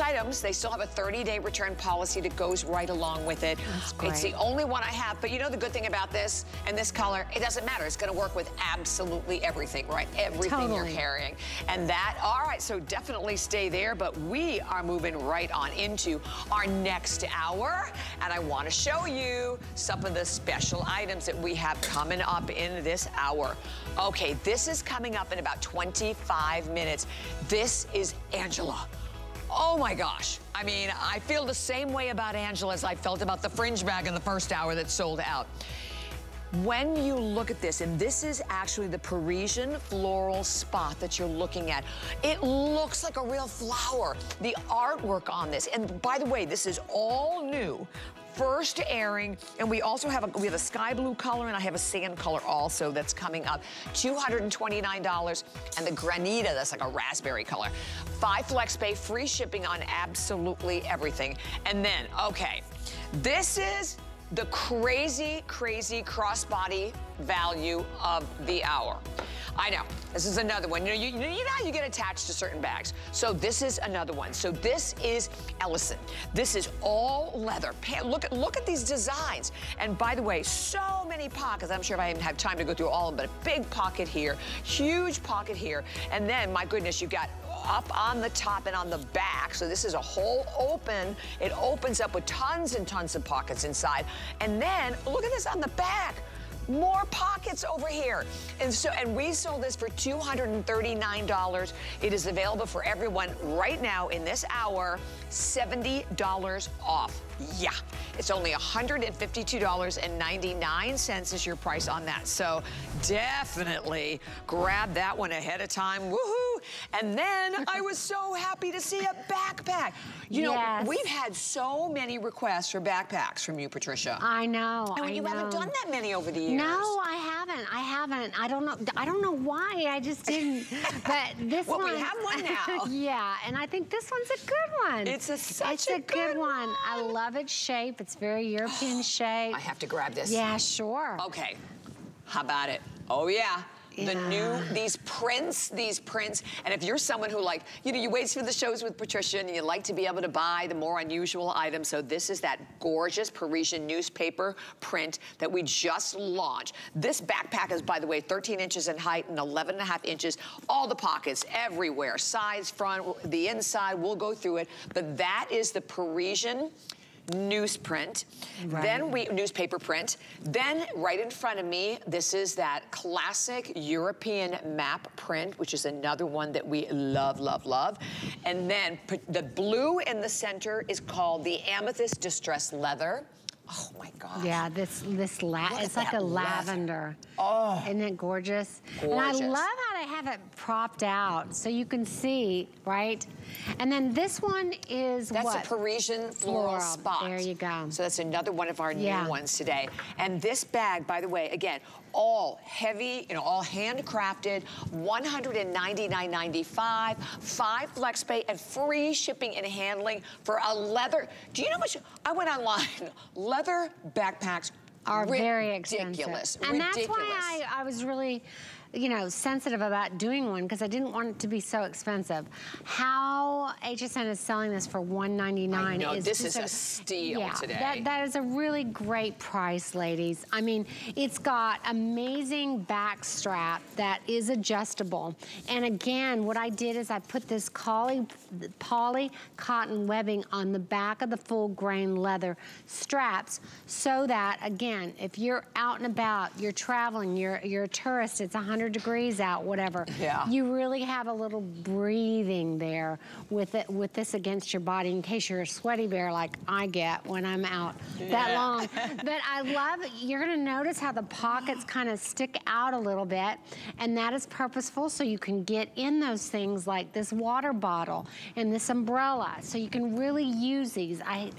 items, they still have a 30-day return policy that goes right along with it. It's the only one I have, but you know the good thing about this and this color, it doesn't matter. It's gonna work with absolutely everything, right? Everything totally. you're carrying. And that, all right, so definitely stay there, but we are moving right on into our next hour, and I wanna show you some of the special items that we have coming up in this hour. Okay, this is coming up in about 25 minutes. This is Angela. Oh my gosh. I mean, I feel the same way about Angela as I felt about the fringe bag in the first hour that sold out. When you look at this, and this is actually the Parisian floral spot that you're looking at, it looks like a real flower. The artwork on this, and by the way, this is all new first airing. And we also have a, we have a sky blue color and I have a sand color also that's coming up. $229. And the granita, that's like a raspberry color. Five flex pay, free shipping on absolutely everything. And then, okay, this is the crazy, crazy crossbody value of the hour. I know, this is another one. You know, you, you know how you get attached to certain bags. So this is another one. So this is Ellison. This is all leather. Look at, look at these designs. And by the way, so many pockets. I'm sure if I even have time to go through all of them, but a big pocket here, huge pocket here. And then, my goodness, you've got up on the top and on the back. So this is a whole open. It opens up with tons and tons of pockets inside. And then look at this on the back more pockets over here. And so, and we sold this for $239. It is available for everyone right now in this hour, $70 off. Yeah, it's only $152.99 is your price on that. So definitely grab that one ahead of time. Woohoo! And then I was so happy to see a backpack. You yes. know, we've had so many requests for backpacks from you, Patricia. I know. And I you know. haven't done that many over the years. No, I haven't. I haven't. I don't know. I don't know why. I just didn't. But this well, one. we have one now. yeah, and I think this one's a good one. It's a such it's a, a good, one. one. I love its shape. It's very European shape. I have to grab this. Yeah, sure. Okay. How about it? Oh yeah. Yeah. The new, these prints, these prints. And if you're someone who like, you know, you wait for the shows with Patricia and you like to be able to buy the more unusual items. So this is that gorgeous Parisian newspaper print that we just launched. This backpack is, by the way, 13 inches in height and 11 and a half inches. All the pockets everywhere, sides, front, the inside, we'll go through it. But that is the Parisian newsprint. Right. Then we, newspaper print. Then right in front of me, this is that classic European map print, which is another one that we love, love, love. And then the blue in the center is called the Amethyst Distress Leather. Oh my God. Yeah, this this la it's like a lavender. Oh. Isn't it gorgeous? Gorgeous. And I love how they have it propped out so you can see, right? And then this one is that's what? a Parisian floral, floral, spot. There you go. So that's another one of our yeah. new ones today. And this bag, by the way, again, all heavy, you know, all handcrafted, $199.95, five flex pay, and free shipping and handling for a leather. Do you know much? I went online. Leather backpacks are very expensive. And ridiculous. that's why I, I was really you know, sensitive about doing one because I didn't want it to be so expensive. How HSN is selling this for 199 I know, is this is a, a steal yeah, today. That, that is a really great price, ladies. I mean, it's got amazing back strap that is adjustable. And again, what I did is I put this poly, poly cotton webbing on the back of the full grain leather straps so that, again, if you're out and about, you're traveling, you're, you're a tourist, it's 100 100 degrees out, whatever. Yeah. You really have a little breathing there with it with this against your body in case you're a sweaty bear like I get when I'm out yeah. that long. but I love, you're gonna notice how the pockets kind of stick out a little bit and that is purposeful so you can get in those things like this water bottle and this umbrella so you can really use these. I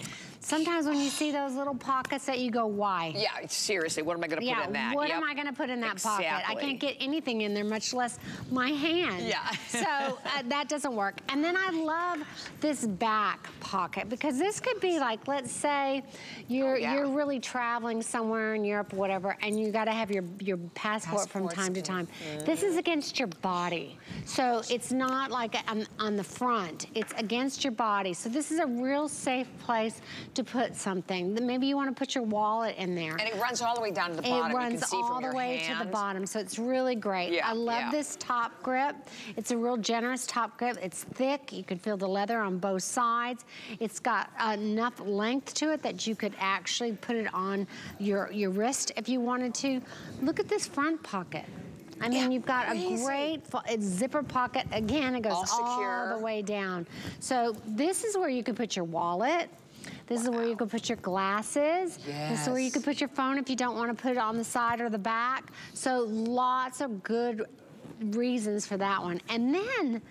Sometimes when you see those little pockets that you go, why? Yeah, seriously, what am I gonna put in that? what yep. am I gonna put in that exactly. pocket? I can't get anything in there, much less my hand. Yeah. so uh, that doesn't work. And then I love this back pocket because this could be like, let's say you're oh, yeah. you're really traveling somewhere in Europe or whatever, and you gotta have your, your passport from time to time. Mm. This is against your body. So it's not like on, on the front, it's against your body. So this is a real safe place to put something. Maybe you want to put your wallet in there. And it runs all the way down to the bottom. It runs all the way hand. to the bottom, so it's really great. Yeah, I love yeah. this top grip. It's a real generous top grip. It's thick. You can feel the leather on both sides. It's got enough length to it that you could actually put it on your, your wrist if you wanted to. Look at this front pocket. I mean, yeah, you've got crazy. a great zipper pocket. Again, it goes all, all, the way down. So this is where you can put your wallet. This wow. is where you can put your glasses. Yes. This is where you can put your phone if you don't want to put it on the side or the back. So lots of good reasons for that one. And then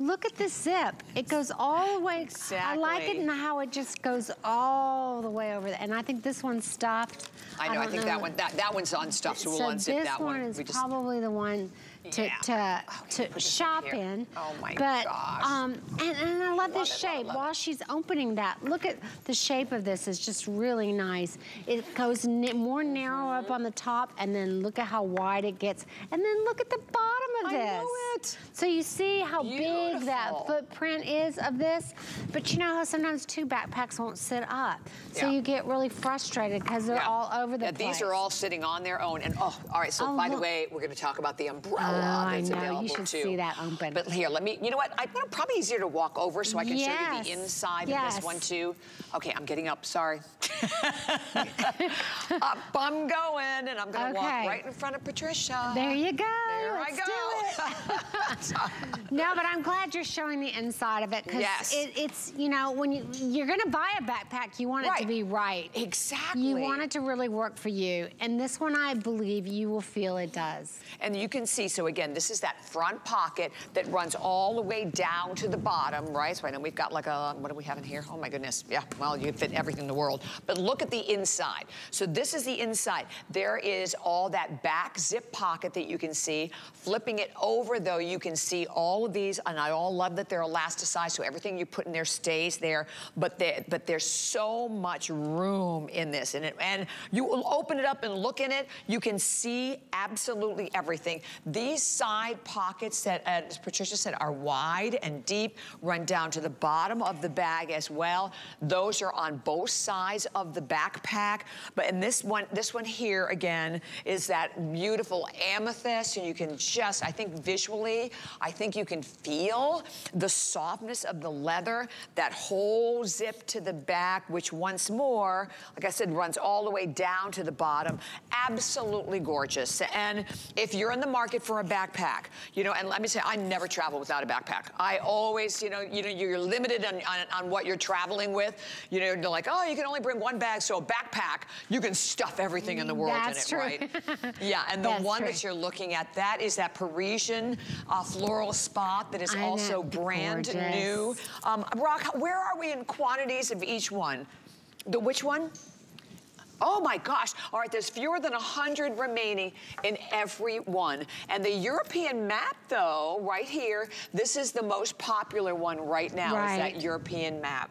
Look at the zip. It goes all the way. Exactly. I like it and how it just goes all the way over there. And I think this one's stuffed. I know, I, I think know. that one, that, that one's unstuffed, so, so we'll unzip that one. this one is probably the one to, yeah. to, to shop in. Oh my but, gosh. Um, and, and I love, this shape. While she's opening that, look at the shape of this It's just really nice. It goes more narrow up on the top and then look at how wide it gets. And then look at the bottom of this. I know it. So you see how Beautiful. big that footprint is of this. But you know how sometimes two backpacks won't sit up. So yeah. you get really frustrated because they're yeah. all over the yeah, place. These are all sitting on their own. And oh, all right, so oh, by look. the way, we're gonna talk about the umbrella that's I know. available You should too. see that open. But here, let me, you know what? I, am probably easier to walk over so I can yes. show you the inside yes. of this one too. Okay, I'm getting up, sorry. up I'm going, and I'm gonna okay. walk right in front of Patricia. There you go. There Let's I go. no, but I'm glad you're showing the inside of it because yes. it, it's, you know, when you, you're gonna buy a backpack, you want it to be right. Exactly. You want it to really work for you. And this one, I believe you will feel it does. And you can see, so again, this is that front pocket that runs all the way down to the bottom, right? So I know we've got like a, what do we have in here? Oh my goodness. Yeah, well, you fit everything in the world. But look at the inside. So this is the inside. There is all that back zip pocket that you can see. Flipping it over though, you can see all of these, and I all love that they're elasticized, so everything you put in there stays there, but, they, but there's so much room in this. And, it, and you will open it up and look in it, you can see absolutely everything. These side pockets that, uh, as Patricia said, are wide and deep, run down to the bottom of the bag as well. Those are on both sides of the backpack. But in this one, this one here, again, is that beautiful amethyst, and you can just, I think visually, I think you can feel the softness of the leather, that whole zip to the back, which once more, like I said, runs all the way down to the bottom. Absolutely gorgeous. And if you're in the market for a backpack, you know, and let me say, I never travel without a backpack. I always, you know, you know, you're limited on, on, on what you're traveling with. You know, they're like, oh, you can only bring one bag, so a backpack, you can stuff everything in the world That's in it, true. right? yeah, and the That's one true. that you're looking at, that is that Parisian uh, floral spot that is I also brand gorgeous. new. Um, Rock, where are we in quantities of each one? The which one? Oh my gosh. All right, there's fewer than 100 remaining in every one. And the European map, though, right here, this is the most popular one right now, right. is that European map.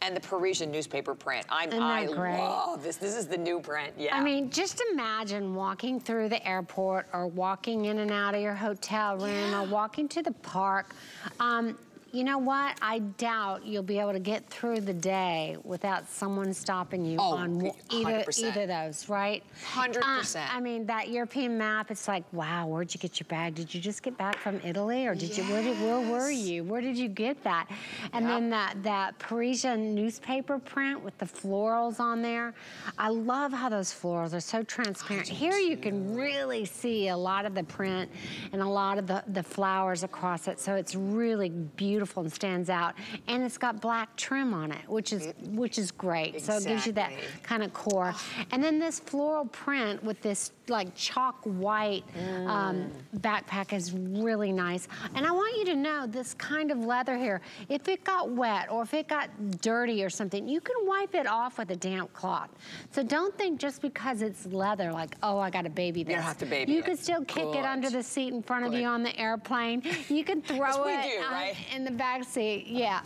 And the Parisian newspaper print. I'm, I great? love this. This is the new print, yeah. I mean, just imagine walking through the airport or walking in and out of your hotel room yeah. or walking to the park. Um, you know what? I doubt you'll be able to get through the day without someone stopping you oh, on either, either of those, right? 100%. Uh, I mean, that European map, it's like, wow, where'd you get your bag? Did you just get back from Italy? Or did yes. you, where, did, where were you? Where did you get that? And yep. then that, that Parisian newspaper print with the florals on there. I love how those florals are so transparent. Here you can really see a lot of the print and a lot of the, the flowers across it. So it's really beautiful beautiful and stands out. And it's got black trim on it, which is which is great. Exactly. So it gives you that kind of core. And then this floral print with this like chalk white mm. um, backpack is really nice. And I want you to know this kind of leather here, if it got wet or if it got dirty or something, you can wipe it off with a damp cloth. So don't think just because it's leather, like, oh, I got a baby this. You don't have to baby You it. can still kick Good. it under the seat in front Good. of you on the airplane. You can throw it do, right? in the back seat. Yeah.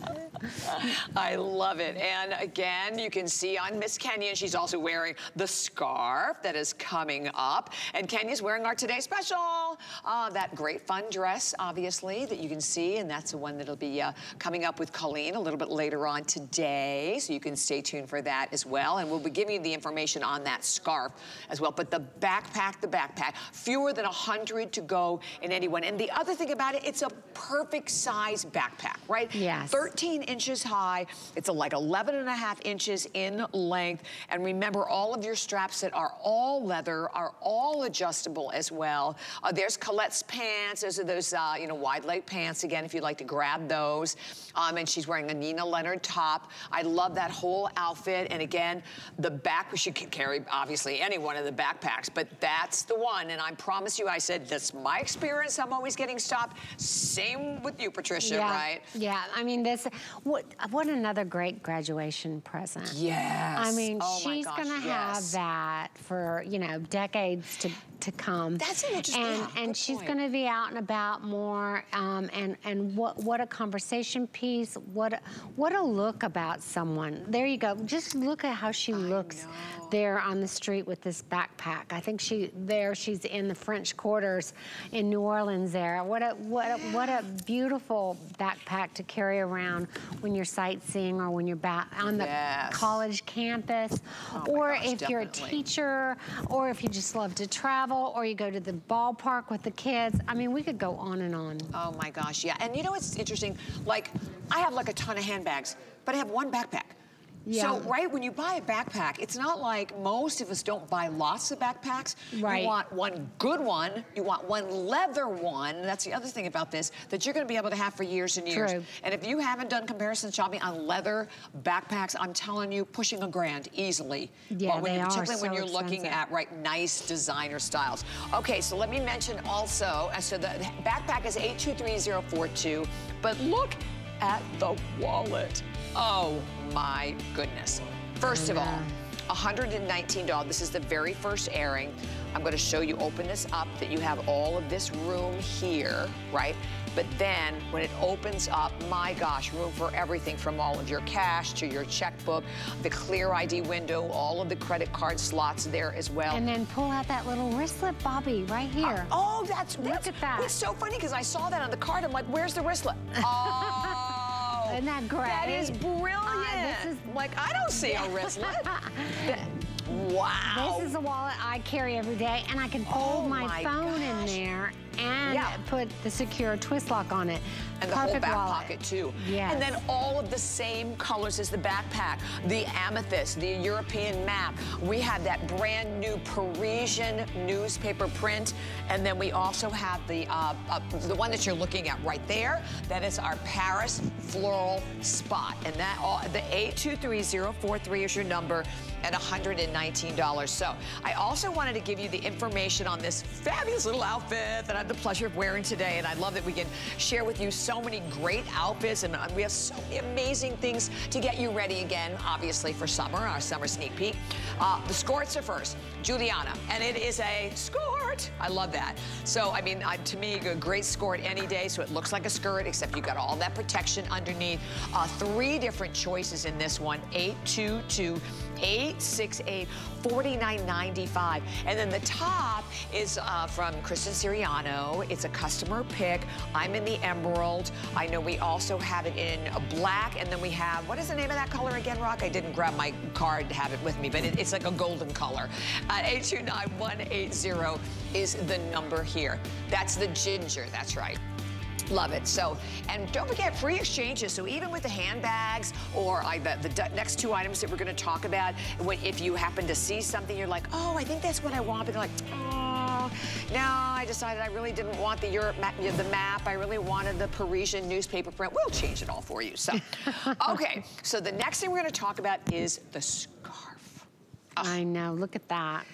I love it. And again, you can see on Miss Kenya, she's also wearing the scarf that is coming up. And Kenya's wearing our Today Special. Uh, that great fun dress, obviously, that you can see. And that's the one that'll be uh, coming up with Colleen a little bit later on today. So you can stay tuned for that as well. And we'll be giving you the information on that scarf as well. But the backpack, the backpack, fewer than 100 to go in any one. And the other thing about it, it's a perfect size backpack, right? Yes. 13 inches high. It's a, like 11 and a half inches in length. And remember, all of your straps that are all leather are all adjustable as well. Uh, there's Colette's pants. Those are those, uh, you know, wide leg pants, again, if you'd like to grab those. Um, and she's wearing a Nina Leonard top. I love that whole outfit. And again, the back, she can carry, obviously, any one of the backpacks, but that's the one. And I promise you, I said, that's my experience. I'm always getting stopped. Same with you, Patricia, yeah. right? Yeah, I mean, this, what, what another great graduation present. Yes. I mean, oh she's going to yes. have that for, you know, decades to to come. That's an interesting And, yeah, and she's going to be out and about more. Um, and and what what a conversation piece. What a, what a look about someone. There you go. Just look at how she looks there on the street with this backpack. I think she there she's in the French Quarters in New Orleans. There. What a what a, what a beautiful backpack to carry around when you're sightseeing or when you're back on the yes. college campus, oh or gosh, if definitely. you're a teacher, or if you just love to travel travel or you go to the ballpark with the kids. I mean, we could go on and on. Oh my gosh, yeah. And you know what's interesting? Like, I have like a ton of handbags, but I have one backpack. Yeah. So, right, when you buy a backpack, it's not like most of us don't buy lots of backpacks. Right. You want one good one. You want one leather one. That's the other thing about this, that you're going to be able to have for years and years. True. And if you haven't done comparison shopping on leather backpacks, I'm telling you, pushing a grand easily. Yeah, when, they Particularly are when you're expensive. looking at, right, nice designer styles. Okay, so let me mention also, uh, so the backpack is 823042, but look at the wallet. Oh my goodness. First of all, $119. This is the very first airing. I'm going to show you, open this up, that you have all of this room here, right? But then when it opens up, my gosh, room for everything from all of your cash to your checkbook, the clear ID window, all of the credit card slots there as well. And then pull out that little wristlet, Bobbi, right here. Uh, oh, that's, Look that's, at that. It's so funny because I saw that on the card. I'm like, where's the wristlet? Oh. Isn't that great? That is brilliant. Uh, this is like, I don't see a wristlet. wow. This is a wallet I carry every day, and I can fold Oh my, my phone gosh. in there and Yeah. put the secure twist lock on it. And the Perfect whole back wallet. pocket too. Yes. And then all of the same colors as the backpack. The amethyst, the European map. We have that brand new Parisian newspaper print. And then we also have the uh, uh, the one that you're looking at right there. That is our Paris floral spot. And that all the 823043 is your number at $119. So I also wanted to give you the information on this fabulous little outfit that I have the pleasure of wearing today. And I love that we can share with you so many great outfits and we have so many amazing things to get you ready again, obviously for summer, our summer sneak peek. Uh, the skirts are first, Juliana, and it is a skirt. I love that. So, I mean, to me, a great skirt any day, so it looks like a skirt, except you've got all that protection underneath. Uh, three different choices in this one, 822 868 49.95. And then the top is uh, from Christian Siriano. It's a customer pick. I'm in the emerald. I know we also have it in black, and then we have, what is the name of that color again, Rock? I didn't grab my card to have it with me, but it, it's like a golden color. Uh, 829-180 is the number here. That's the ginger, that's right. Love it. So, and don't forget free exchanges. So even with the handbags or I, the, the next two items that we're going to talk about, when, if you happen to see something, you're like, oh, I think that's what I want. But you're like, oh, Now I decided I really didn't want the Europe map, the map. I really wanted the Parisian newspaper print. We'll change it all for you. So, okay. So the next thing we're going to talk about is the scarf. I know. Look at that.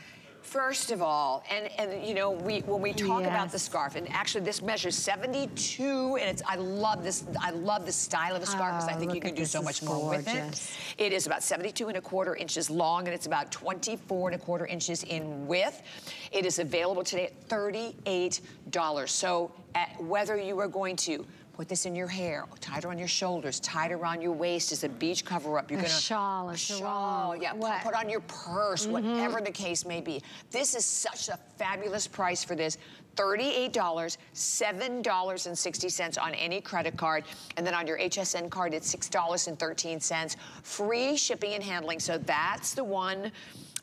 First of all, and, and you know, we when we talk yes. about the scarf, and actually this measures 72, and it's, I love this, I love the style of the scarf because oh, I think you can do so much more with it. It is about 72 and a quarter inches long, and it's about 24 and a quarter inches in width. It is available today at $38. So at, whether you are going to Put this in your hair, tie it around your shoulders, tie it around your waist as a beach cover-up. You're a gonna shawl, a shawl, yeah. What? Put on your purse, mm -hmm. whatever the case may be. This is such a fabulous price for this. $38, $7.60 on any credit card. And then on your HSN card, it's $6.13. Free shipping and handling. So that's the one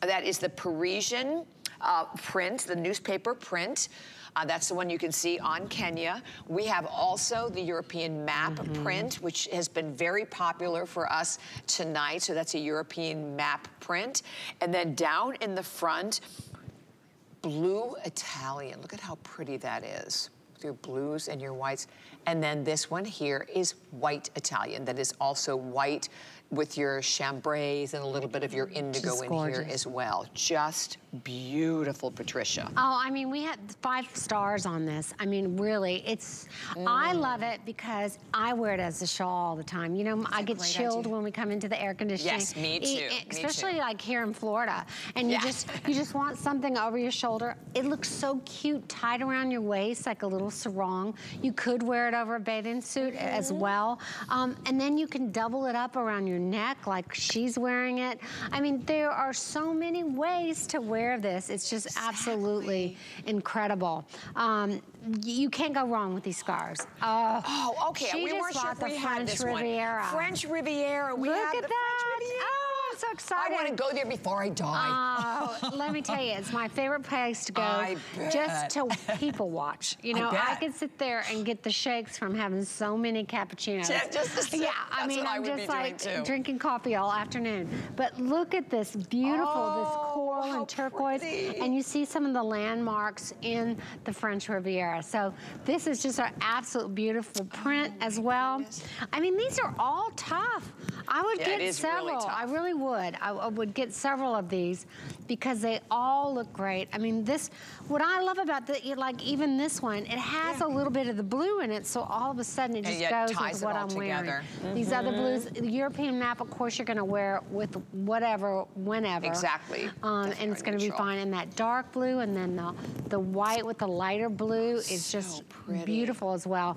that is the Parisian uh, print, the newspaper print. Uh, that's the one you can see on Kenya. We have also the European map mm -hmm. print, which has been very popular for us tonight. So that's a European map print. And then down in the front, blue Italian. Look at how pretty that is with your blues and your whites. And then this one here is white Italian that is also white with your chambrays and a little bit of your indigo in here as well. Just beautiful, Patricia. Oh, I mean, we had five stars on this. I mean, really, it's, mm. I love it because I wear it as a shawl all the time. You know, That's I get chilled idea. when we come into the air conditioning. Yes, me too. especially me too. like here in Florida. And yeah. you just you just want something over your shoulder. It looks so cute tied around your waist like a little sarong. You could wear it over a bathing suit mm -hmm. as mm-hmm. well. Um, and then you can double it up around your neck like she's wearing it. I mean, there are so many ways to wear this. It's just exactly. absolutely incredible. Um, you can't go wrong with these scarves. Uh, oh, okay. We weren't sure if we had Riviera. French Riviera. We Look at the that. French Riviera. Oh so excited. I want to go there before I die. Oh, let me tell you, it's my favorite place to go just to people watch. You know, I, I could sit there and get the shakes from having so many cappuccinos. Yeah, just yeah I mean, I'm I just like drinking coffee all afternoon. But look at this beautiful, oh, this coral and turquoise. Pretty. And you see some of the landmarks in the French Riviera. So this is just an absolute beautiful print oh, as well. Goodness. I mean, these are all tough. I would yeah, get several. Really I really would. I, I, would get several of these because they all look great. I mean, this, what I love about the, like even this one, it has yeah. a little bit of the blue in it, so all of a sudden it just goes with what I'm together. wearing. Mm -hmm. These other blues, the European map, of course, you're gonna wear with whatever, whenever. Exactly. Um, and it's gonna neutral. be fine. And that dark blue and then the, the white with the lighter blue is so just pretty. beautiful as well.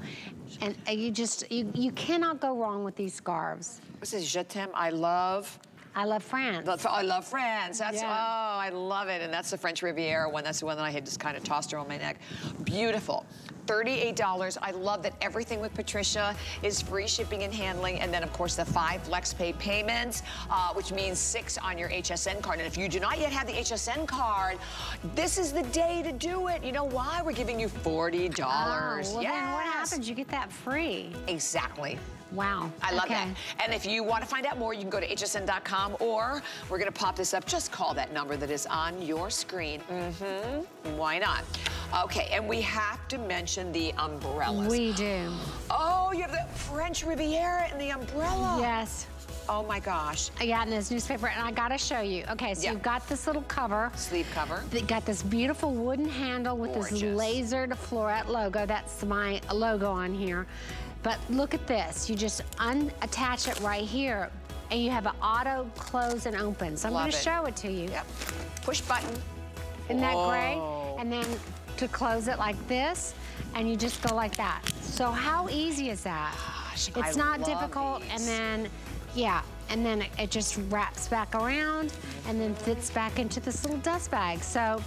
And you just, you, you cannot go wrong with these scarves. This is Je t'aime, I love. I love France. I love France. That's, yeah. oh, I love it. And that's the French Riviera one. That's the one that I had just kind of tossed around my neck. Beautiful. $38. I love that everything with Patricia is free shipping and handling. And then, of course, the five FlexPay payments, uh, which means six on your HSN card. And if you do not yet have the HSN card, this is the day to do it. You know why? We're giving you $40. Oh, well, yes. then what happens? You get that free. Exactly. Wow. I love okay. that. And if you want to find out more, you can go to hsn.com or we're going to pop this up. Just call that number that is on your screen. Mm-hmm. Why not? Okay, and we have to mention the umbrellas. We do. Oh, you have the French Riviera and the umbrella. Yes. Oh my gosh. Yeah, in this newspaper, and I gotta show you. Okay, so you've got this little cover. Sleeve cover. They got this beautiful wooden handle with Gorgeous. this lasered floret logo. That's my logo on here. But look at this. You just unattach it right here and you have an auto close and open. So I'm Love gonna it. show it to you. Yep. Push button. Isn't that great? And then to close it like this, and you just go like that. So how easy is that? Gosh, it's I not difficult, these. and then, yeah, and then it just wraps back around and then fits back into this little dust bag. So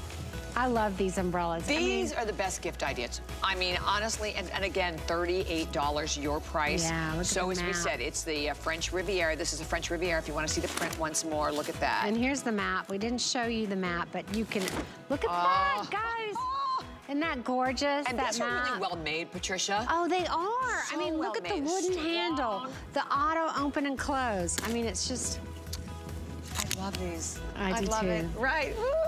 I love these umbrellas. These I mean, are the best gift ideas. I mean, honestly, and, and again, $38 your price. Yeah, so as we said, it's the uh, French Riviera. This is a French Riviera. If you want to see the print once more, look at that. And here's the map. We didn't show you the map, but you can, look at uh, that, guys. Isn't that gorgeous? And that these map? are really well made, Patricia. Oh, they are. So I mean, well look at made. the wooden Strong. handle, the auto open and close. I mean, it's just. I love these. I, I do love too. it. Right. Woo!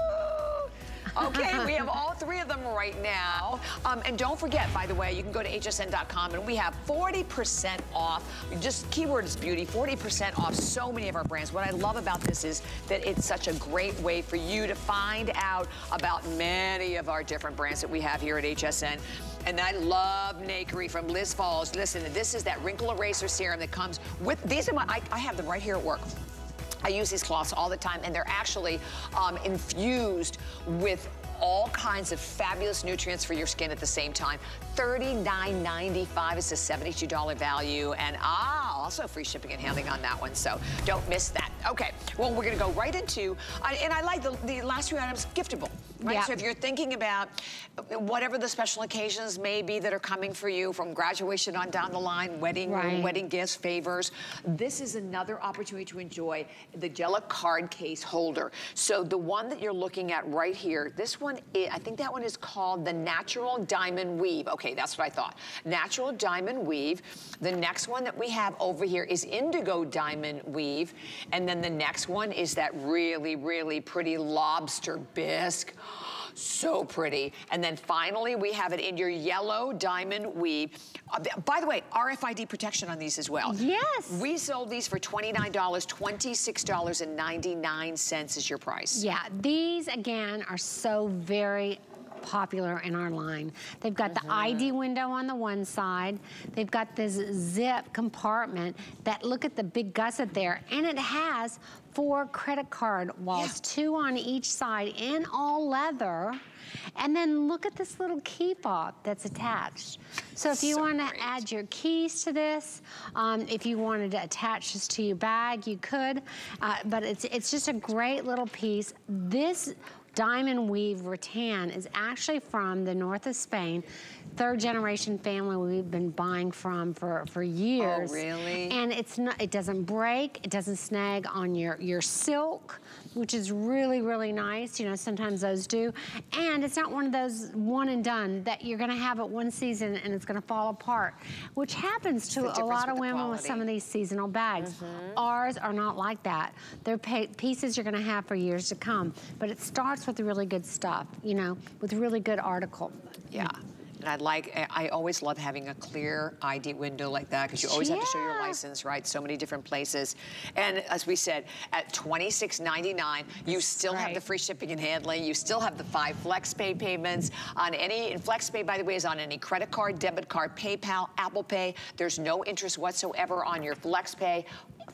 Okay, we have all three of them right now. Um, and don't forget, by the way, you can go to hsn.com and we have 40% off. Just keyword is beauty, 40% off so many of our brands. What I love about this is that it's such a great way for you to find out about many of our different brands that we have here at HSN. And I love Nakery from Liz Falls. Listen, this is that wrinkle eraser serum that comes with, these are my, I, I have them right here at work. I use these cloths all the time and they're actually um, infused with all kinds of fabulous nutrients for your skin at the same time. $39.95 is a $72 value and ah, also free shipping and handling on that one. So don't miss that. Okay, well, we're gonna go right into, and I like the, the last few items, giftable. Right, so if you're thinking about whatever the special occasions may be that are coming for you from graduation on down the line, wedding, right. wedding gifts, favors, this is another opportunity to enjoy the Gela card case holder. So the one that you're looking at right here, this one, is, I think that one is called the Natural Diamond Weave. Okay, that's what I thought. Natural Diamond Weave. The next one that we have over here is Indigo Diamond Weave. And then the next one is that really, really pretty lobster bisque. So pretty. And then finally, we have it in your yellow diamond weave. Uh, by the way, RFID protection on these as well. Yes. We sold these for $29, $26.99 is your price. Yeah, these again are so very popular in our line. They've got mm -hmm. the. ID window on the one side. They've got this zip compartment that look at the big gusset there. And it has four credit card walls, yeah. two on each side in all leather. And then look at this little key fob that's attached. So if you so want to add your keys to this, um, if you wanted to attach this to your bag, you could. Uh, but it's, it's just a great little piece. This diamond weave rattan is actually from the north of Spain. Third generation family we've been buying from for, for oh, years. Oh, really? And it's not, it doesn't break, it doesn't snag on your, your silk which is really, really nice. You know, sometimes those do. And it's not one of those one and done that you're gonna have it one season and it's gonna fall apart, which happens to a lot of women with some of these seasonal bags. Mm -hmm. Ours are not like that. They're pieces you're gonna have for years to come. But it starts with really good stuff, you know, with really good article. Yeah. And I like, eh, I always love having a clear ID window like that because you always yeah. have to show your license, right? So many different places. And as we said, at $26.99, you still right. have the free shipping and handling. You still have the five flex pay payments on any, and flex pay, by the way, is on any credit card, debit card, PayPal, Apple Pay. There's no interest whatsoever on your flex pay.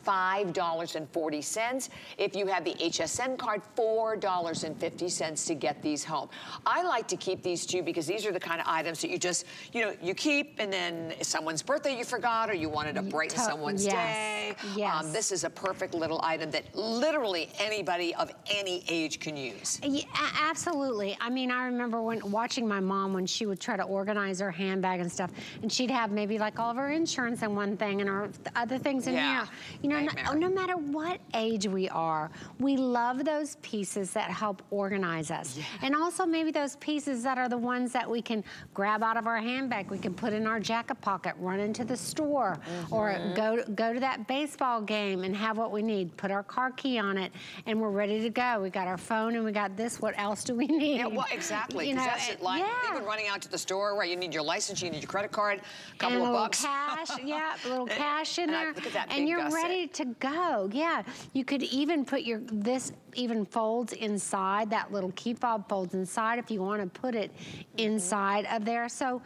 $5.40. If you have the HSN card, $4.50 to get these home. I like to keep these two because these are the kind of items that you just, you know, you keep and then someone's birthday you forgot or you wanted to brighten to someone's yes. day. Yes. Um, this is a perfect little item that literally anybody of any age can use. Yeah, absolutely. I mean, I remember when watching my mom when she would try to organize her handbag and stuff, and she'd have maybe like all of her insurance in one thing and her other things in yeah. here. You know, no, no, matter what age we are, we love those pieces that help organize us. Yeah. And also maybe those pieces that are the ones that we can grab out of our handbag, we can put in our jacket pocket, run into the store, mm -hmm. or go, go to that baseball game and have what we need. Put our car key on it, and we're ready to go. We got our phone and we got this. What else do we need? Yeah, well, exactly. You know, that's it. Like, yeah. even running out to the store where you need your license, you need your credit card, a couple and of bucks. cash, yeah, a little cash in and there. I, look at that and you're gusset. ready to go. Yeah, you could even put your, this even folds inside, that little key fob folds inside if you wanna put it inside of there. So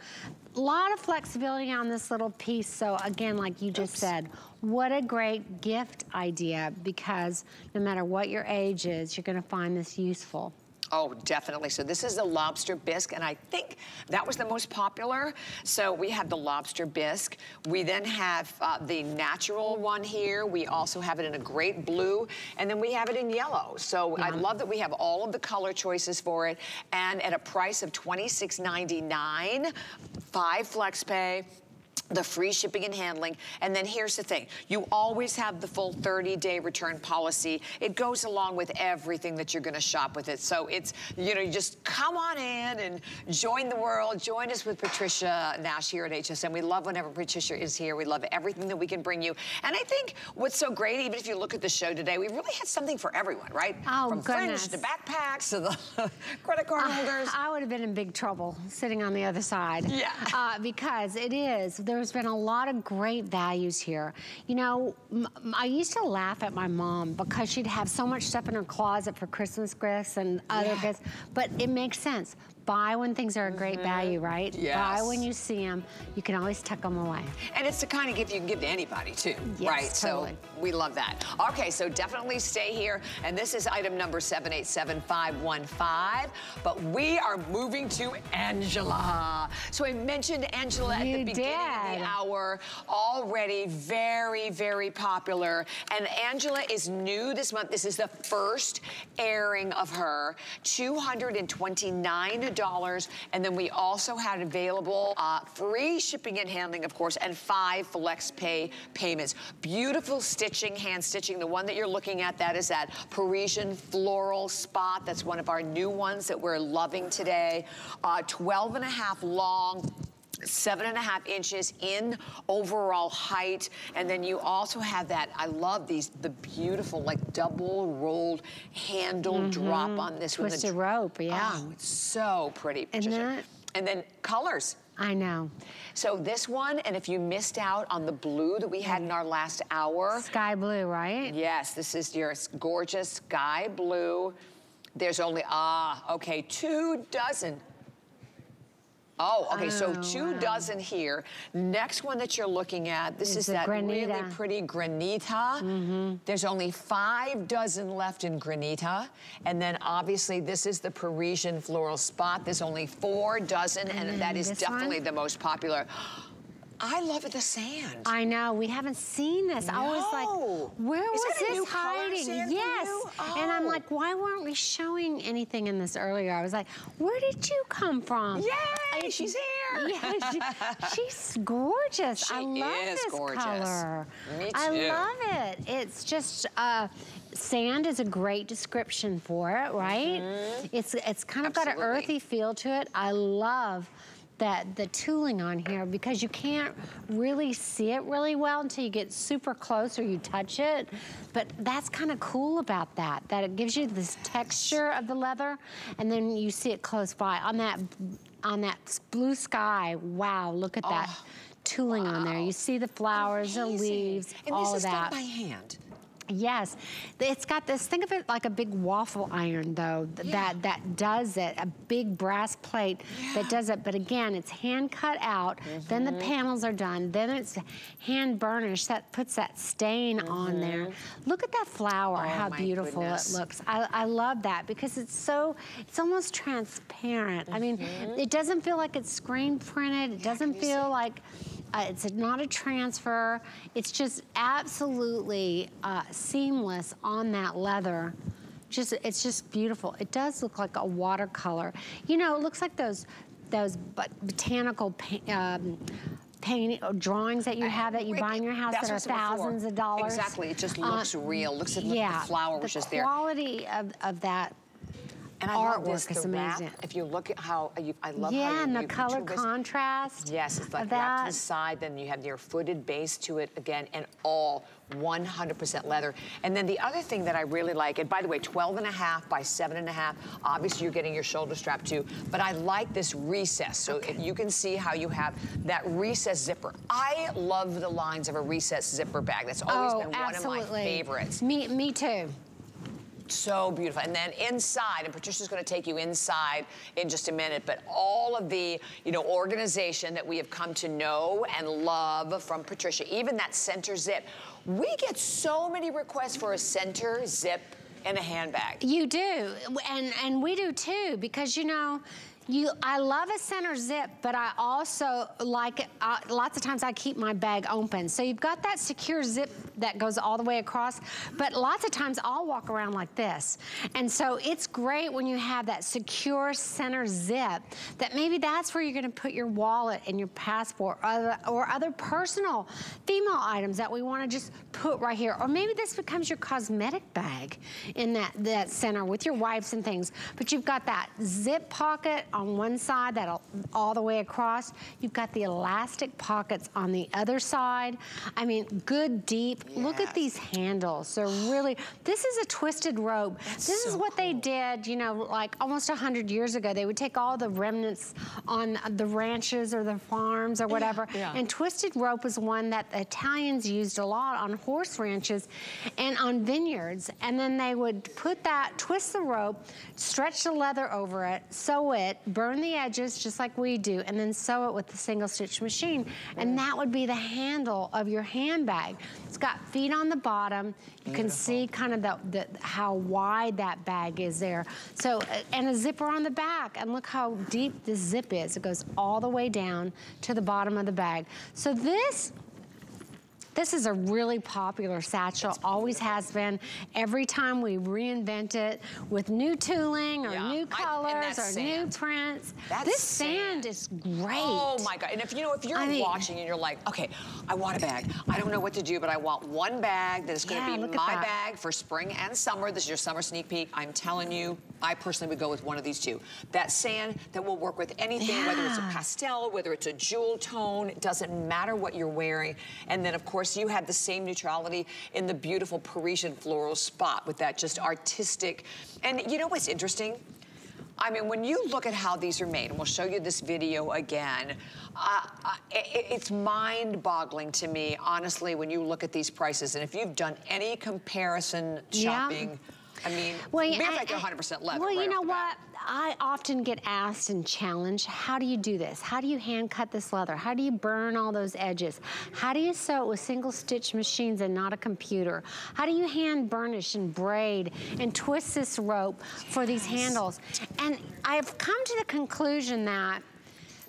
a lot of flexibility on this little piece. So again, like you just Oops. said, what a great gift idea because no matter what your age is, you're gonna find this useful. Oh, definitely. So this is the lobster bisque, and I think that was the most popular. So we have the lobster bisque. We then have uh, the natural one here. We also have it in a great blue, and then we have it in yellow. So yeah. I love that we have all of the color choices for it, and at a price of $26.99, five flex pay, the free shipping and handling. And then here's the thing, you always have the full 30-day return policy. It goes along with everything that you're gonna shop with it. So it's, you know, you just come on in and join the world. Join us with Patricia Nash here at HSN. We love whenever Patricia is here. We love everything that we can bring you. And I think what's so great, even if you look at the show today, we really had something for everyone, right? Oh, From goodness. fringe to backpacks to the credit card holders. I would have been in big trouble sitting on the other side. Yeah. Uh, because it is, there's been a lot of great values here. You know, I used to laugh at my mom because she'd have so much stuff in her closet for Christmas gifts and other Yeah. gifts, but it makes sense. Buy when things are a great mm-hmm. value, right? Yes. Buy when you see them. You can always tuck them away. And it's the kind of gift you can give to anybody too, Yes, right? totally. So we love that. Okay, so definitely stay here. And this is item number 787515. But we are moving to Angela. So I mentioned Angela at the beginning of the hour. Already very, very popular. And Angela is new this month. This is the first airing of her. $229. And then we also had available uh, free shipping and handling, of course, and five flex pay payments. Beautiful stitching, hand stitching. The one that you're looking at, that is that Parisian floral spot. That's one of our new ones that we're loving today. Uh, 12 and a half long, seven and a half inches in overall height. And then you also have that, I love these, the beautiful like double rolled handle drop on this. with. Twisted the- rope, yeah. Oh, it's so pretty. Isn't Patricia. it? And then colors. I know. So this one, and if you missed out on the blue that we had in our last hour, Sky blue, right? yes, this is your gorgeous sky blue. There's only, ah, okay, two dozen. Oh, okay, so two wow. dozen here. Next one that you're looking at, this Is that really granita. Mm-hmm. pretty granita. There's only five dozen left in granita. And then obviously this is the Parisian floral spot. There's only four dozen, and, then that is definitely one? the most popular. I love the sand. I know, we haven't seen this. I was like, where Is was that a new this hiding? Yes. you? And I'm Oh. like, why weren't we showing anything in this earlier? I was like, where did you come from? Yay, I- she's here. Yeah, she- she's gorgeous. I love is this gorgeous. color. Me I love it. It's just, uh, sand is a great description for it, right? It's, it's kind of got an. Earthy feel to it. I love that the tooling on here because you can't really see it really well until you get super close or you touch it. But that's kind of cool about that, that it gives you this texture of the leather and then you see it close by. On that, on that blue sky, wow, look at that oh, tooling on there. You see the flowers, the Amazing. leaves, and all this of is that. done by hand. Yes, it's got this. Think of it like a big waffle iron, though. th- Yeah. That that does it. A big brass plate that does it. But again, it's hand cut out. Then Mm-hmm. the panels are done. Then it's hand burnished. That puts that stain on there. Look at that flower. Mm-hmm. Oh, how beautiful goodness. it looks. I, I love that because it's so. It's almost transparent. I mean, it doesn't feel like it's screen printed. It doesn't Mm-hmm. can you feel like uh, it's not a transfer. It's just absolutely uh, seamless on that leather. Just, it's just beautiful. It does look like a watercolor. You know, it looks like those, those bot- botanical um, painting drawings that you have that you buy in your house That's that are said before. thousands of dollars. Exactly, it just Uh, looks real. Looks if yeah, the flower was the just there. quality of, of that And I artwork this, is the wrap. amazing. If you look at how, uh, you, I love how yeah, you, and the color contrast. Yes, it's like wrapped that. the side, then you have your footed base to it again, and all 100% leather. And then the other thing that I really like, and by the way, 12 and a half by seven and a half, obviously you're getting your shoulder strap too, but I like this recess. So if you can see how you have that recess zipper. I love the lines of a recess zipper bag. That's always oh, been one absolutely. of my favorites. Me, me too. So beautiful. And then inside, and Patricia's going to take you inside in just a minute, but all of the, you know, organization that we have come to know and love from Patricia, even that center zip. We get so many requests for a center zip in a handbag. You do, and and we do too, because you know, You, I love a center zip, but I also like, uh, lots of times I keep my bag open. So you've got that secure zip that goes all the way across, but lots of times I'll walk around like this. And so it's great when you have that secure center zip, that maybe that's where you're gonna put your wallet and your passport or other, or other personal female items that we wanna just put right here. Or maybe this becomes your cosmetic bag in that, that center with your wipes and things. But you've got that zip pocket on one side, that all the way across. You've got the elastic pockets on the other side. I mean, good deep. Yes. Look at these handles. They're really, this is a twisted rope. That's this so is what cool. they did, you know, like almost 100 years ago. They would take all the remnants on the ranches or the farms or whatever. Yeah, yeah. And twisted rope was one that the Italians used a lot on horse ranches and on vineyards. And then they would put that, twist the rope, stretch the leather over it, sew it, burn the edges just like we do, and then sew it with the single stitch machine. And that would be the handle of your handbag. It's got feet on the bottom. You Beautiful. can see kind of the, the, how wide that bag is there. So, uh, and a zipper on the back. And look how deep this zip is. It goes all the way down to the bottom of the bag. So this this is a really popular satchel, always has been. Every time we reinvent it with new tooling or yeah. new colors or sand. new prints. That's this sand. sand. is great. Oh my God, and if you know, if you're I mean, watching and you're like, okay, I want a bag. I don't know what to do, but I want one bag that is gonna yeah, be my bag for spring and summer. This is your summer sneak peek. I'm telling you, I personally would go with one of these two. That sand that will work with anything, yeah. whether it's a pastel, whether it's a jewel tone, it doesn't matter what you're wearing. And then of course, course, you have the same neutrality in the beautiful Parisian floral spot with that just artistic. And you know what's interesting? I mean, when you look at how these are made, and we'll show you this video again, uh, uh, it, it's mind-boggling to me, honestly, when you look at these prices. And if you've done any comparison shopping, yeah I mean, well, fact, 100% leather. Well, right you know what? I often get asked and challenged, how do you do this? How do you hand cut this leather? How do you burn all those edges? How do you sew it with single stitch machines and not a computer? How do you hand burnish and braid and twist this rope for these handles? And I've come to the conclusion that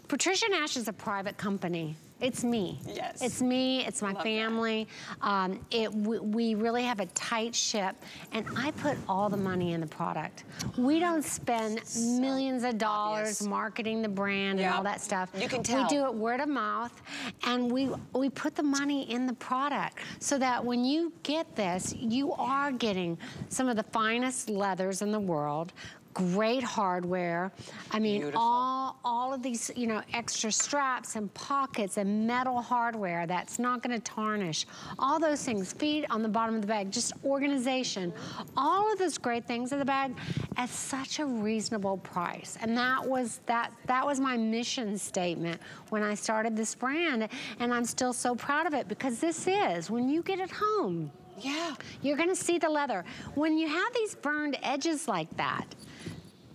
Patricia Nash is a private company. It's me. Yes. It's me, it's my family. Um, it, we really have a tight ship and I put all the money in the product. We don't spend so millions of dollars obvious. marketing the brand yep. and all that stuff. You can tell. We do it word of mouth and we, we put the money in the product so that when you get this, you are getting some of the finest leathers in the world great hardware. I mean, Beautiful. all, all of these, you know, extra straps and pockets and metal hardware that's not gonna tarnish. All those things, feet on the bottom of the bag, just organization. All of those great things in the bag at such a reasonable price. And that was, that, that was my mission statement when I started this brand. And I'm still so proud of it because this is, when you get it home, yeah. You're gonna see the leather. When you have these burned edges like that,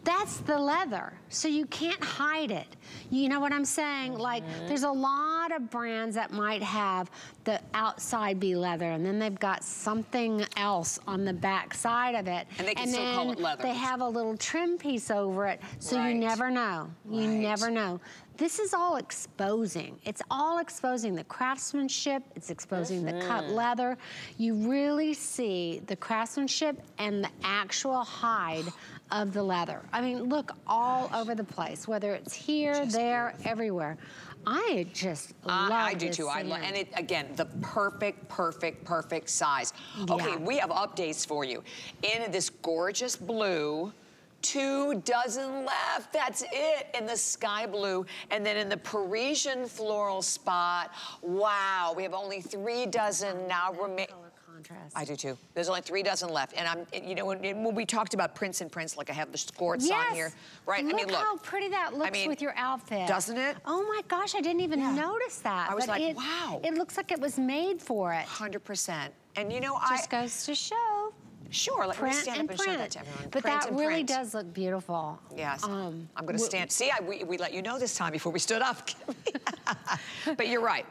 that's the leather, so you can't hide it. You know what I'm saying? Mm -hmm. Like, there's a lot of brands that might have the outside be leather, and then they've got something else on the back side of it. And they can and still call it leather. they have a little trim piece over it, so right. you never know. You right. never know. This is all exposing. It's all exposing the craftsmanship. It's exposing mm -hmm. the cut mm-hmm. leather. You really see the craftsmanship and the actual hide of the leather. I mean, look all over the place, whether it's here, just there, beautiful. everywhere. I just uh, love I do too. I love, and it, again, the perfect, perfect, perfect size. Yeah. Okay, we have updates for you. In this gorgeous blue, two dozen left. That's it in the sky blue. And then in the Parisian floral spot, wow, we have only three dozen now remaining contrast. I do too. There's only three dozen left. And I'm, you know, when, when we talked about prints and prints, like I have the skirts yes. on here, right? Look I mean, look. how pretty that looks I mean, with your outfit. Doesn't it? Oh my gosh, I didn't even yeah. notice that. I was like, it, wow. It looks like it was made for it. 100%. And you know, Just I... Just goes to show. Sure, let print me stand up and print. show that to everyone. But print that really print. does look beautiful. Yes, um, I'm gonna stand. See, I, we, we let you know this time before we stood up. but you're right.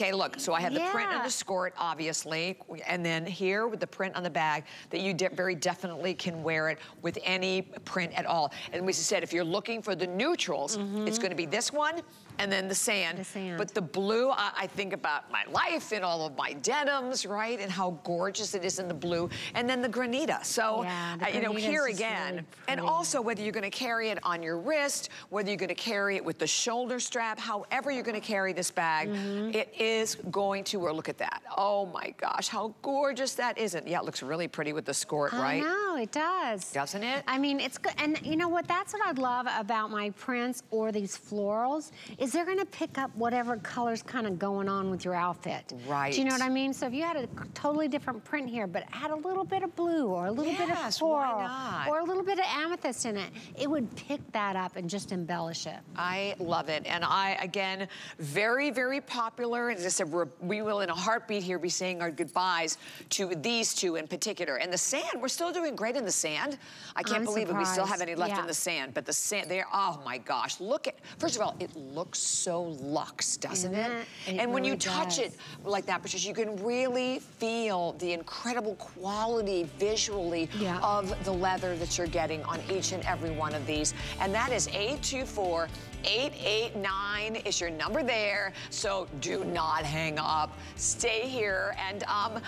Okay, look, so I have yeah. the print and the skirt, obviously, and then here with the print on the bag that you de very definitely can wear it with any print at all. And we said, if you're looking for the neutrals, mm -hmm. it's gonna be this one, and then the sand. The sand. But the blue, I, I, think about my life and all of my denims, right? And how gorgeous it is in the blue. And then the granita. So, yeah, uh, you know, here again. Really and also whether you're gonna carry it on your wrist, whether you're gonna carry it with the shoulder strap, however you're gonna carry this bag, mm -hmm. it is going to, or look at that. Oh my gosh, how gorgeous that isn't. Yeah, it looks really pretty with the skirt, right? I know, it does. Doesn't it? I mean, it's good. And you know what, that's what I love about my prints or these florals, is they're gonna pick up whatever color's kind of going on with your outfit. Right. Do you know what I mean? So if you had a totally different print here, but had a little bit of blue or a little yes, bit of coral or a little bit of amethyst in it, it would pick that up and just embellish it. I love it. And I, again, very, very popular. As I said, we will in a heartbeat here be saying our goodbyes to these two in particular. And the sand, we're still doing great in the sand. I can't I'm believe surprised. it. We still have any left yeah. in the sand. But the sand, there, oh my gosh, look at, first of all, it looks so luxe, doesn't it? and when really you touch does. it like that, Patricia, you can really feel the incredible quality visually yeah. of the leather that you're getting on each and every one of these. And that is 824 889 is your number there. So do not hang up. Stay here. And um,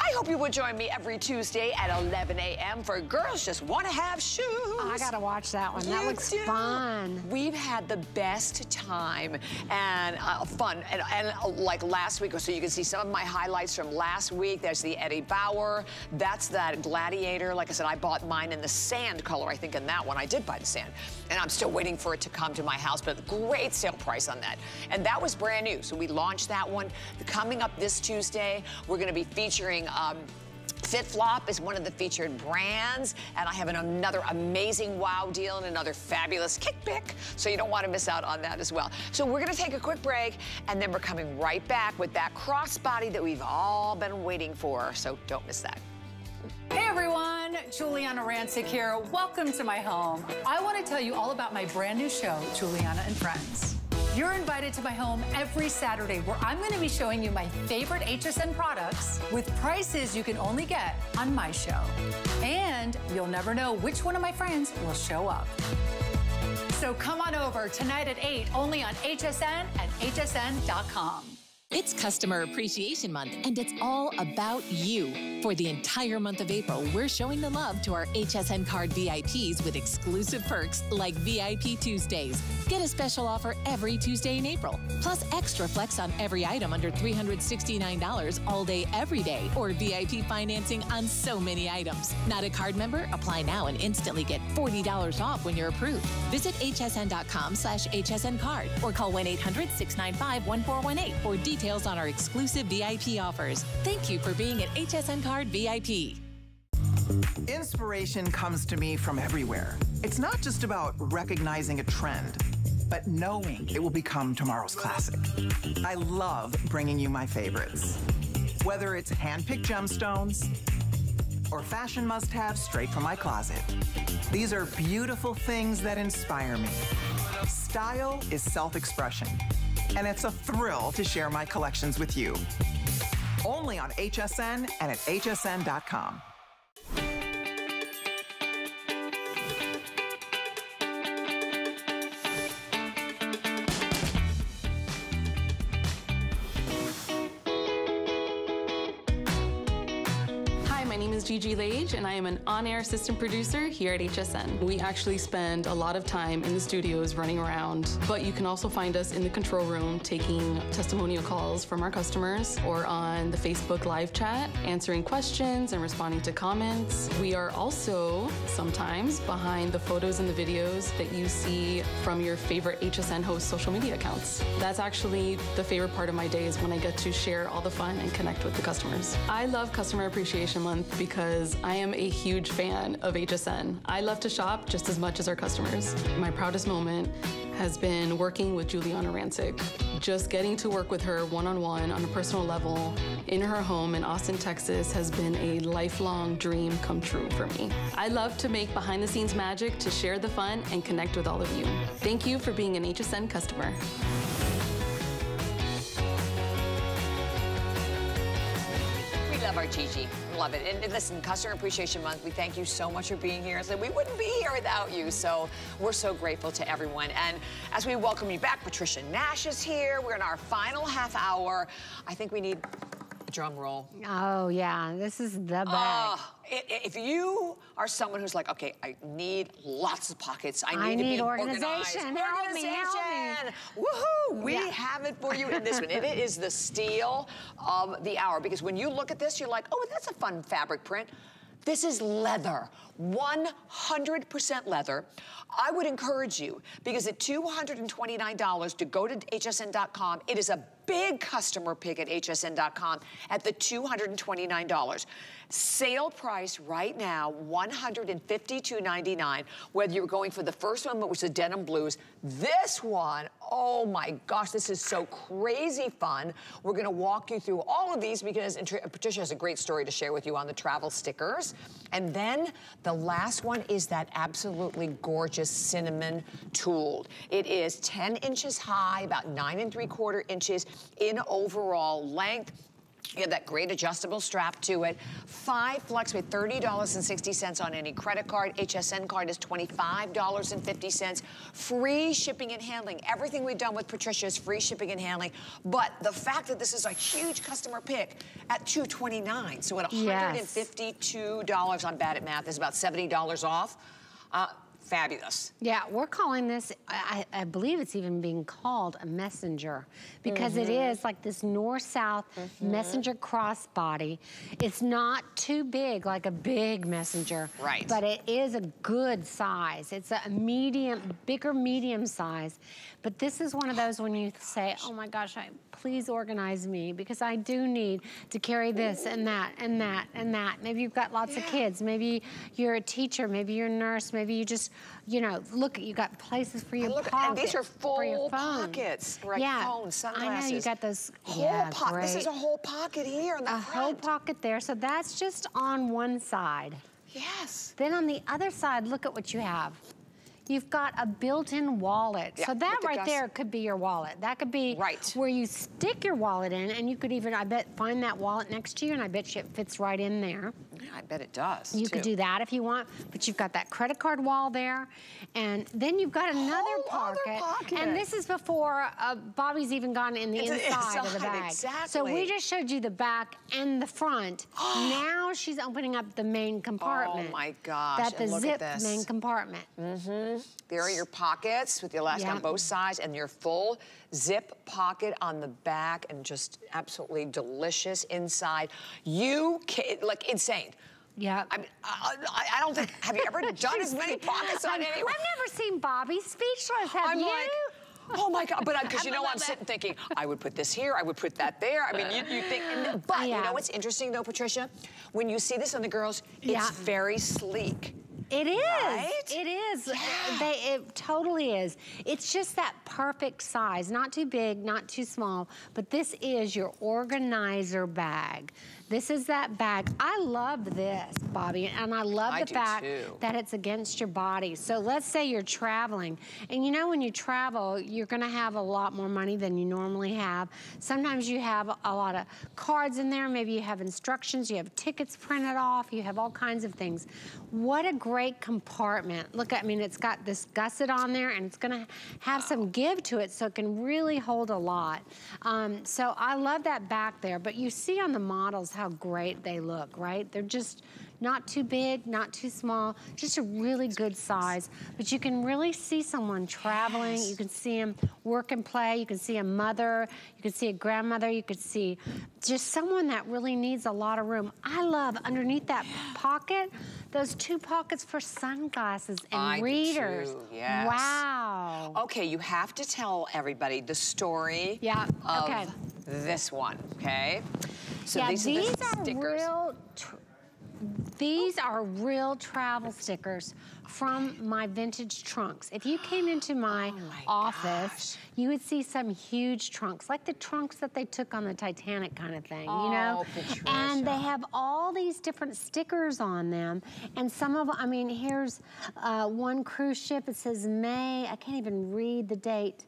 I hope you will join me every Tuesday at 11 a.m. for Girls Just Want to Have Shoes. I got to watch that one. You that looks do. fun. We've had the best time and uh, fun. And, and uh, like last week, so you can see some of my highlights from last week. There's the Eddie Bauer. That's that Gladiator. Like I said, I bought mine in the sand color, I think, in that one. I did buy the sand. And I'm still waiting for it to come to my house, but great sale price on that. And that was brand new. So we launched that one. Coming up this Tuesday, we're going to be featuring um, FitFlop is one of the featured brands, and I have an, another amazing wow deal and another fabulous kick pick, so you don't want to miss out on that as well. So we're going to take a quick break, and then we're coming right back with that crossbody that we've all been waiting for, so don't miss that. Hey everyone, Giuliana Rancic here. Welcome to my home. I want to tell you all about my brand new show, Giuliana and Friends. You're invited to my home every Saturday where I'm going to be showing you my favorite HSN products with prices you can only get on my show. And you'll never know which one of my friends will show up. So come on over tonight at 8 only on HSN and hsn.com. It's Customer Appreciation Month, and it's all about you. For the entire month of April, we're showing the love to our HSN card VIPs with exclusive perks like VIP Tuesdays. Get a special offer every Tuesday in April, plus extra flex on every item under $369 all day, every day, or VIP financing on so many items. Not a card member? Apply now and instantly get $40 off when you're approved. Visit hsn.com slash hsn card or call 1-800-695-1418 for details on our exclusive VIP offers. Thank you for being an HSN Card VIP. Inspiration comes to me from everywhere. It's not just about recognizing a trend, but knowing it will become tomorrow's classic. I love bringing you my favorites. Whether it's hand-picked gemstones or fashion must-haves straight from my closet. These are beautiful things that inspire me. Style is self-expression and it's a thrill to share my collections with you. Only on HSN and at hsn.com. Gigi Lage, and I am an on-air assistant producer here at HSN. We actually spend a lot of time in the studios running around, but you can also find us in the control room taking testimonial calls from our customers or on the Facebook live chat, answering questions and responding to comments. We are also sometimes behind the photos and the videos that you see from your favorite HSN host social media accounts. That's actually the favorite part of my day is when I get to share all the fun and connect with the customers. I love Customer Appreciation Month because because I am a huge fan of HSN. I love to shop just as much as our customers. My proudest moment has been working with Giuliana Rancic. Just getting to work with her one-on-one -on, -one on a personal level in her home in Austin, Texas has been a lifelong dream come true for me. I love to make behind the scenes magic to share the fun and connect with all of you. Thank you for being an HSN customer. Right, Gigi. Love it. And, and listen, Customer Appreciation Month, we thank you so much for being here. So we wouldn't be here without you. So we're so grateful to everyone. And as we welcome you back, Patricia Nash is here. We're in our final half hour. I think we need drum roll. Oh, yeah. This is the bag. Uh, if you are someone who's like, okay, I need lots of pockets. I need, I to be organization. organized. Help organization. Help me. Woohoo! We yeah. have it for you in this one. It is the steal of the hour because when you look at this, you're like, oh, that's a fun fabric print. This is leather, 100% leather. I would encourage you, because at $229 to go to hsn.com, it is a big customer pick at hsn.com at the $229. Sale price right now, $152.99. Whether you're going for the first one, which is the denim blues, this one, oh my gosh, this is so crazy fun. We're gonna walk you through all of these because uh, Patricia has a great story to share with you on the travel stickers. And then the last one is that absolutely gorgeous cinnamon tooled. It is 10 inches high, about nine and three quarter inches in overall length. You have that great adjustable strap to it. Five flex with $30.60 on any credit card. HSN card is $25.50. Free shipping and handling. Everything we've done with Patricia is free shipping and handling. But the fact that this is a huge customer pick at 229, so at $152 yes. on Bad at Math is about $70 off. Uh, fabulous. Yeah, we're calling this, I, I, believe it's even being called a messenger because mm -hmm. it mm-hmm. like this north-south mm -hmm. messenger crossbody. It's not too big like a big messenger. Right. But it is a good size. It's a medium, bigger medium size. But this is one of those when you say, oh my gosh, I, please organize me because I do need to carry this and that and that and that. Maybe you've got lots yeah. of kids. Maybe you're a teacher. Maybe you're a nurse. Maybe you just you know, look, you got places for your look, And these are full pockets, right? Yeah, phone, sunglasses. I know you got those. Whole yeah, pocket. This is a whole pocket here in the a front. whole pocket there. So that's just on one side. Yes. Then on the other side, look at what you have. You've got a built-in wallet. Yeah, so that right there could be your wallet. That could be right. where you stick your wallet in and you could even, I bet, find that wallet next to you and I bet you it fits right in there. Yeah, I bet it does, You too. could do that if you want, but you've got that credit card wall there. And then you've got another pocket, pocket, And this is before uh, Bobbi's even gone in the inside, inside, of the bag. Exactly. So we just showed you the back and the front. now she's opening up the main compartment. Oh my gosh, That the zip main compartment. Mm-hmm. There are your pockets with the elastic on both sides and your full zip pocket on the back and just absolutely delicious inside. You can, like insane. Yeah. I, mean, I, I, don't think, have you ever done as many pockets on anyone? I've never seen Bobbi speechless, have I'm you? Like, oh my God, but because you know I'm sitting thinking, I would put this here, I would put that there. I mean, you, you think, but yeah. you know what's interesting though, Patricia? When you see this on the girls, it's yeah. very sleek. It is. Right? It is. Yeah. They, it totally is. It's just that perfect size. Not too big, not too small, but this is your organizer bag. This is that bag. I love this, Bobbi, and I love I the fact too. that it's against your body. So let's say you're traveling, and you know when you travel, you're gonna have a lot more money than you normally have. Sometimes you have a lot of cards in there, maybe you have instructions, you have tickets printed off, you have all kinds of things. What a great compartment. Look, I mean, it's got this gusset on there, and it's gonna have some give to it, so it can really hold a lot. Um, so I love that back there, but you see on the models how great they look, right? They're just not too big, not too small, just a really good size. But you can really see someone traveling. Yes. You can see them work and play. You can see a mother. You can see a grandmother. You could see just someone that really needs a lot of room. I love underneath that pocket, those two pockets for sunglasses and I readers. Too, yes. Wow. Okay, you have to tell everybody the story yeah. of okay. this one, okay? So yeah, these, these are, are real these are real travel stickers from my vintage trunks. If you came into my, oh my office, gosh. you would see some huge trunks, like the trunks that they took on the Titanic kind of thing, oh, you know? Patricia. And they have all these different stickers on them. And some of them, I mean, here's uh, one cruise ship, it says May, I can't even read the date.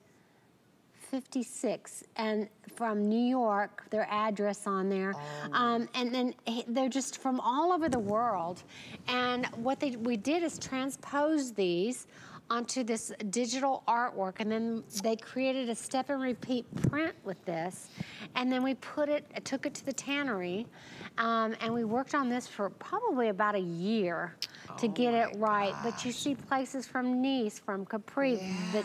56 and from New York, their address on there. Oh. Um, and then they're just from all over the world. And what they, we did is transpose these onto this digital artwork and then they created a step and repeat print with this and then we put it took it to the tannery um, and we worked on this for probably about a year oh to get it right gosh. but you see places from Nice from Capri yeah.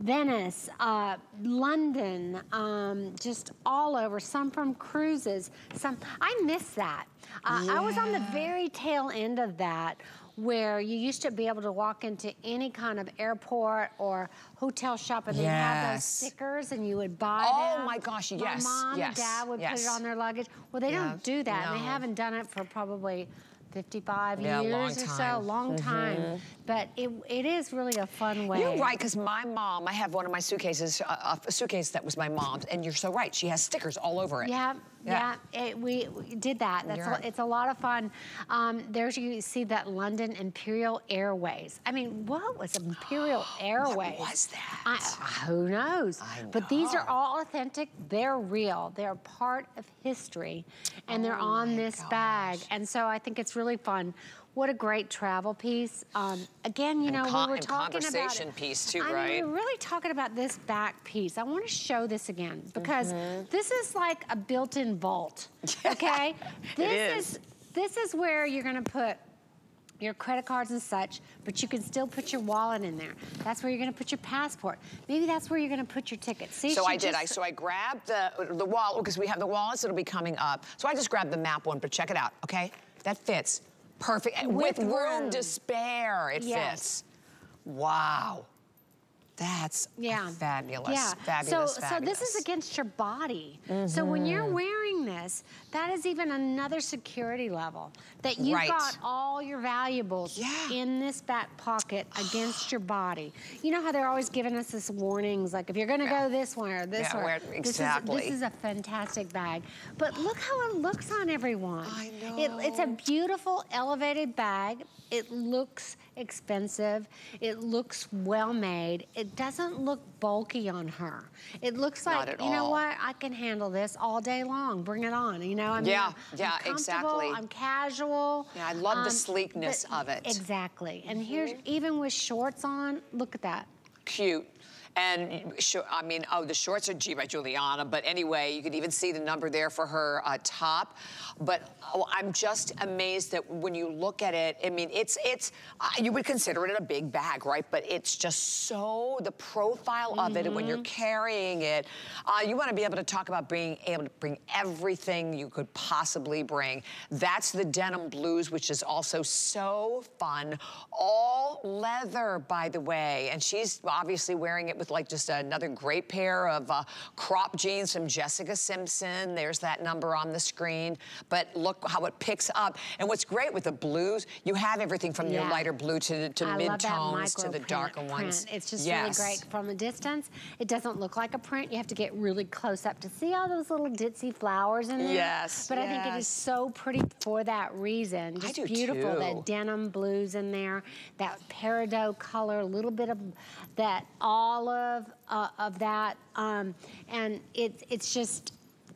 Venice, uh, London, um, just all over, some from cruises, some, I miss that. Uh, yeah. I was on the very tail end of that where you used to be able to walk into any kind of airport or hotel shop and yes. they have those stickers and you would buy oh them. my gosh, yes, My mom yes, and dad would yes. put it on their luggage. Well, they yeah. don't do that no. and they haven't done it for probably 55 yeah, years or so, long mm -hmm. But it, it is really a fun way. You're right, because my mom, I have one of my suitcases, uh, a suitcase that was my mom's, and you're so right, she has stickers all over it. Yeah, yeah, yeah it, we, we, did that. That's a, it's a lot of fun. Um, there's you see that London Imperial Airways. I mean, what was Imperial Airways? what was that? I, who knows? Know. But these are all authentic. They're real. They're part of history, and oh they're on this gosh. bag. And so I think it's really fun. What a great travel piece. Um, again, you know, we were talking about- conversation piece too, I right? Mean, we're really talking about this back piece. I want to show this again because mm -hmm. this is like a built-in vault. Okay, this is. is this is where you're going to put your credit cards and such, but you can still put your wallet in there. That's where you're gonna put your passport. Maybe that's where you're gonna put your ticket. See, so I did, I, so I grabbed the, the wallet, because we have the wallets that'll be coming up. So I just grabbed the map one, but check it out, okay? That fits. Perfect. With, With room. room to spare, it yes. fits. Wow. That's yeah. fabulous. Yeah. Fabulous, so, fabulous. So this is against your body. Mm -hmm. So when you're mm-hmm. Wearing this, that is even another security level. That you've right. got all your valuables yeah. in this back pocket against your body. You know how they're always giving us this warnings, like if you're gonna yeah. go this way or this yeah, way. exactly. This is, this is a fantastic bag. But look how it looks on everyone. I know. It, it's a beautiful elevated bag. It looks expensive. It looks well made. It doesn't look bulky on her. It looks like, you know what, I can handle this all day long. Bring it on, you know? I mean, yeah, I'm yeah, exactly. I'm casual. Yeah, I love um, the sleekness of it. Exactly. And mm -hmm. here's, even with shorts on, look at that. Cute. And I mean, oh, the shorts are G by Giuliana, but anyway, you can even see the number there for her uh, top. But oh, I'm just amazed that when you look at it, I mean, it's, it's uh, you would consider it a big bag, right? But it's just so, the profile mm -hmm. of it, and when you're mm-hmm. carrying it, uh, you want to be able to talk about being able to bring everything you could possibly bring. That's the denim blues, which is also so fun. All leather, by the way, and she's obviously wearing it with with like just another great pair of uh, crop jeans from Jessica Simpson. There's that number on the screen. But look how it picks up. And what's great with the blues, you have everything from yeah. your lighter blue to, to mid-tones to the darker print. ones. It's just yes. really great from a distance. It doesn't look like a print. You have to get really close up to see all those little ditzy flowers in there. Yes, But yes. I think it is so pretty for that reason. Just beautiful. Too. That denim blues in there, that peridot color, a little bit of that olive of, uh, of that. Um, and it, it's just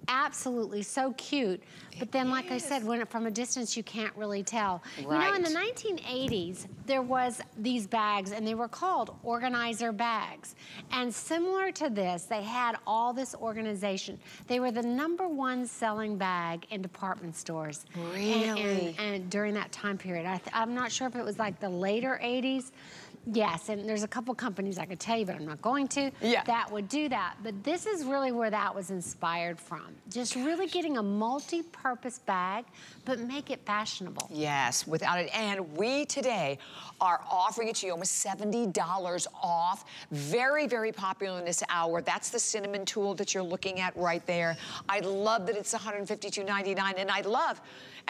absolutely so cute. But then, like I said, when from a distance, you can't really tell. Right. You know, in the 1980s, there was these bags, and they were called organizer bags. And similar to this, they had all this organization. They were the number one selling bag in department stores. Really? And, and, and during that time period. I I'm not sure if it was like the later 80s, Yes, and there's a couple companies I could tell you, but I'm not going to, yeah. that would do that. But this is really where that was inspired from. Just Gosh. really getting a multi-purpose bag, but make it fashionable. Yes, without it. And we today are offering it to you almost $70 off. Very, very popular in this hour. That's the cinnamon tool that you're looking at right there. I love that it's $152.99, and I love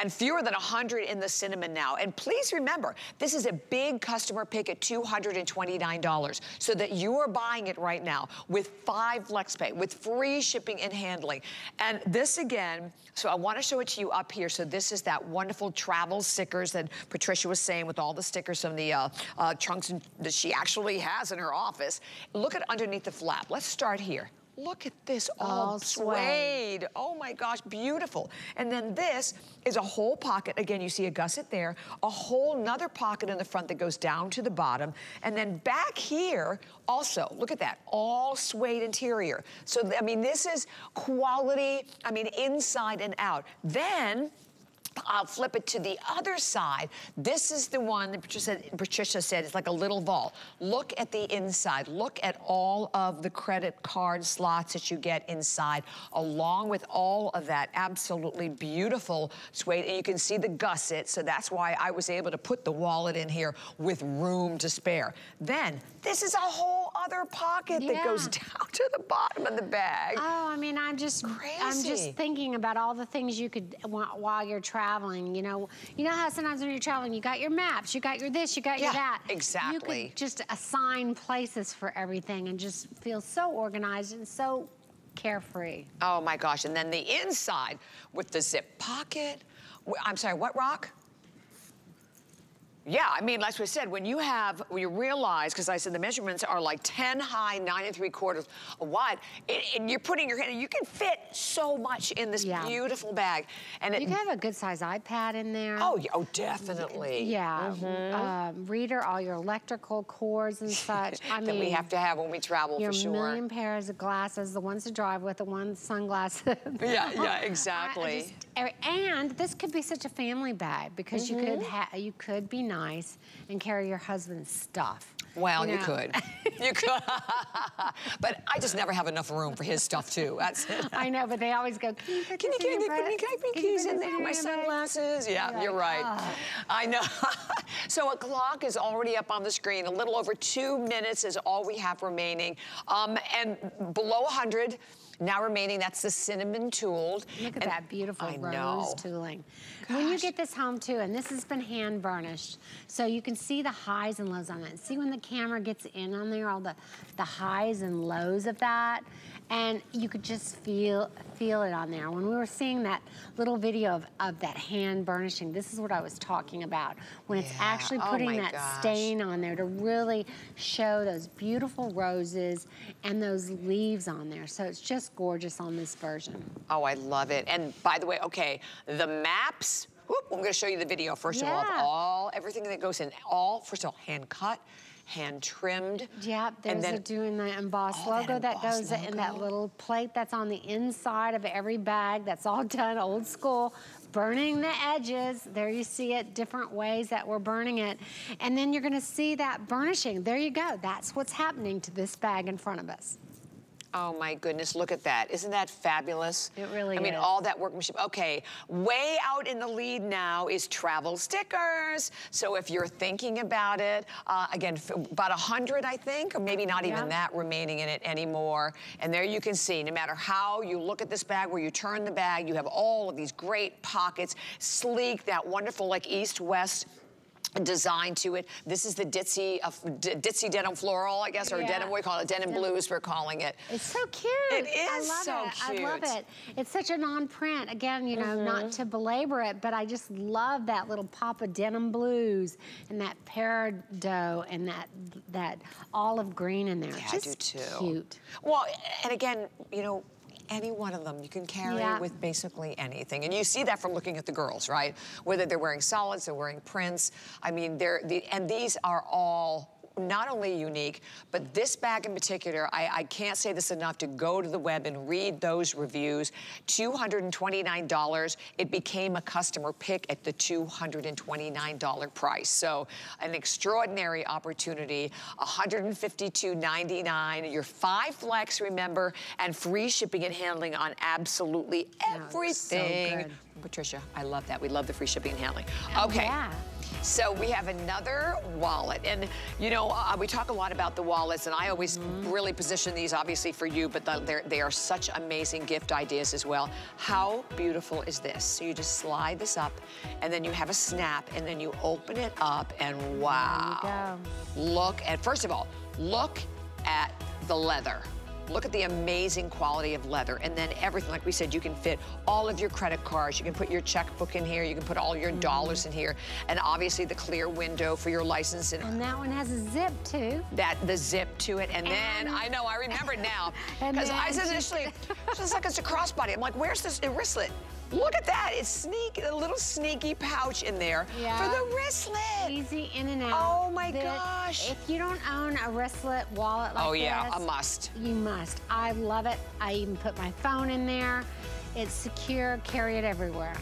and fewer than 100 in the cinnamon now. And please remember, this is a big customer pick at $229 so that you are buying it right now with five FlexPay, with free shipping and handling. And this again, so I wanna show it to you up here. So this is that wonderful travel stickers that Patricia was saying with all the stickers from the uh, uh, trunks that she actually has in her office. Look at underneath the flap. Let's start here. Look at this, all, all suede. suede. Oh my gosh, beautiful. And then this is a whole pocket. Again, you see a gusset there, a whole nother pocket in the front that goes down to the bottom. And then back here, also, look at that, all suede interior. So, I mean, this is quality, I mean, inside and out. Then, I'll flip it to the other side. This is the one that Patricia, Patricia said is like a little vault. Look at the inside. Look at all of the credit card slots that you get inside, along with all of that absolutely beautiful suede. And you can see the gusset, so that's why I was able to put the wallet in here with room to spare. Then, this is a whole other pocket yeah. that goes down to the bottom of the bag. Oh, I mean, I'm just, Crazy. I'm just thinking about all the things you could, want while you're traveling traveling, you know, you know how sometimes when you're traveling, you got your maps, you got your this, you got yeah, your that. exactly. You could just assign places for everything and just feel so organized and so carefree. Oh my gosh, and then the inside with the zip pocket. I'm sorry, what rock? Yeah, I mean, like we said, when you have, when you realize, because I said the measurements are like 10 high, 9 and 3 quarters wide, it, and you're putting your hand, you can fit so much in this yeah. beautiful bag. And You can have a good size iPad in there. Oh, oh definitely. Yeah, mm -hmm. um, reader, all your electrical cords and such. I mean, that we have to have when we travel for sure. Your million pairs of glasses, the ones to drive with, the ones sunglasses. yeah, yeah, exactly. I, I just, and this could be such a family bag because mm -hmm. you could mm-hmm. you could be nice and carry your husband's stuff. Well, you, know? you could. you could. but I just never have enough room for his stuff, too. That's I know, but they always go, can you put can you, can, you, can, you, can I put keys in there? My sunglasses? Yeah, you're, you're right. Oh. I know. so a clock is already up on the screen. A little over two minutes is all we have remaining. Um, and below 100, now remaining, that's the cinnamon tooled. Look at and that beautiful I rose know. tooling. When you get this home too, and this has been hand burnished, so you can see the highs and lows on it. See when the camera gets in on there, all the, the highs and lows of that and you could just feel feel it on there. When we were seeing that little video of, of that hand burnishing, this is what I was talking about. When yeah. it's actually oh putting oh that gosh. stain on there to really show those beautiful roses and those leaves on there. So it's just gorgeous on this version. Oh, I love it. And by the way, okay, the maps, whoop, I'm gonna show you the video first yeah. of all, of all, everything that goes in, all, first of all, hand cut, hand trimmed. Yep, there's a doing the embossed oh, logo that, that goes logo. in that little plate that's on the inside of every bag. That's all done old school burning the edges. There you see it, different ways that we're burning it. And then you're gonna see that burnishing. There you go. That's what's happening to this bag in front of us. Oh my goodness, look at that. Isn't that fabulous? It really is. I mean, all that workmanship. Okay, way out in the lead now is travel stickers. So if you're thinking about it, uh, again, about 100, I think, or maybe not yeah. even that remaining in it anymore. And there you can see, no matter how you look at this bag, where you turn the bag, you have all of these great pockets, sleek, that wonderful like east-west design to it. This is the ditzy, uh, ditzy denim floral, I guess, or yeah. denim, we call it? Denim, denim blues, we're calling it. It's so cute. It is so it. cute. I love it. It's such a non-print. Again, you know, mm -hmm. not mm-hmm. to belabor it, but I just love that little pop of denim blues and that peridot and that that olive green in there. Yeah, just I do too. cute. Well, and again, you know, any one of them you can carry yeah. with basically anything. And you see that from looking at the girls, right? Whether they're wearing solids, they're wearing prints. I mean, they're, the, and these are all not only unique, but this bag in particular, I, I, can't say this enough to go to the web and read those reviews. $229. It became a customer pick at the $229 price. So an extraordinary opportunity. $152.99. Your five flex, remember, and free shipping and handling on absolutely everything. So Patricia, I love that. We love the free shipping and handling. Okay. Yeah. So we have another wallet. And, you know, uh, we talk a lot about the wallets, and I always mm -hmm. really position these, obviously, for you, but the, they are such amazing gift ideas as well. How beautiful is this? So you just slide this up, and then you have a snap, and then you open it up, and wow. Look at, first of all, look at the leather. Look at the amazing quality of leather. And then everything, like we said, you can fit all of your credit cards. You can put your checkbook in here. You can put all your mm -hmm. dollars in here. And obviously the clear window for your license. And, and that one has a zip too. That, the zip to it. And, and then, I know, I remember it now. Because I said initially, it's like it's a crossbody. I'm like, where's this wristlet? Look at that. It's sneaky, a little sneaky pouch in there yeah. for the wristlet. Easy in and out. Oh my gosh. If you don't own a wristlet wallet oh, like Oh yeah, this, a must. You must. I love it. I even put my phone in there. It's secure, carry it everywhere.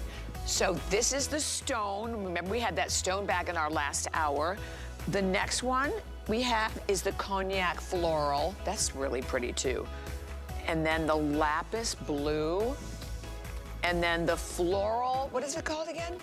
So this is the stone. Remember we had that stone bag in our last hour. The next one we have is the cognac floral. That's really pretty too. And then the lapis blue. And then the floral, what is it called again?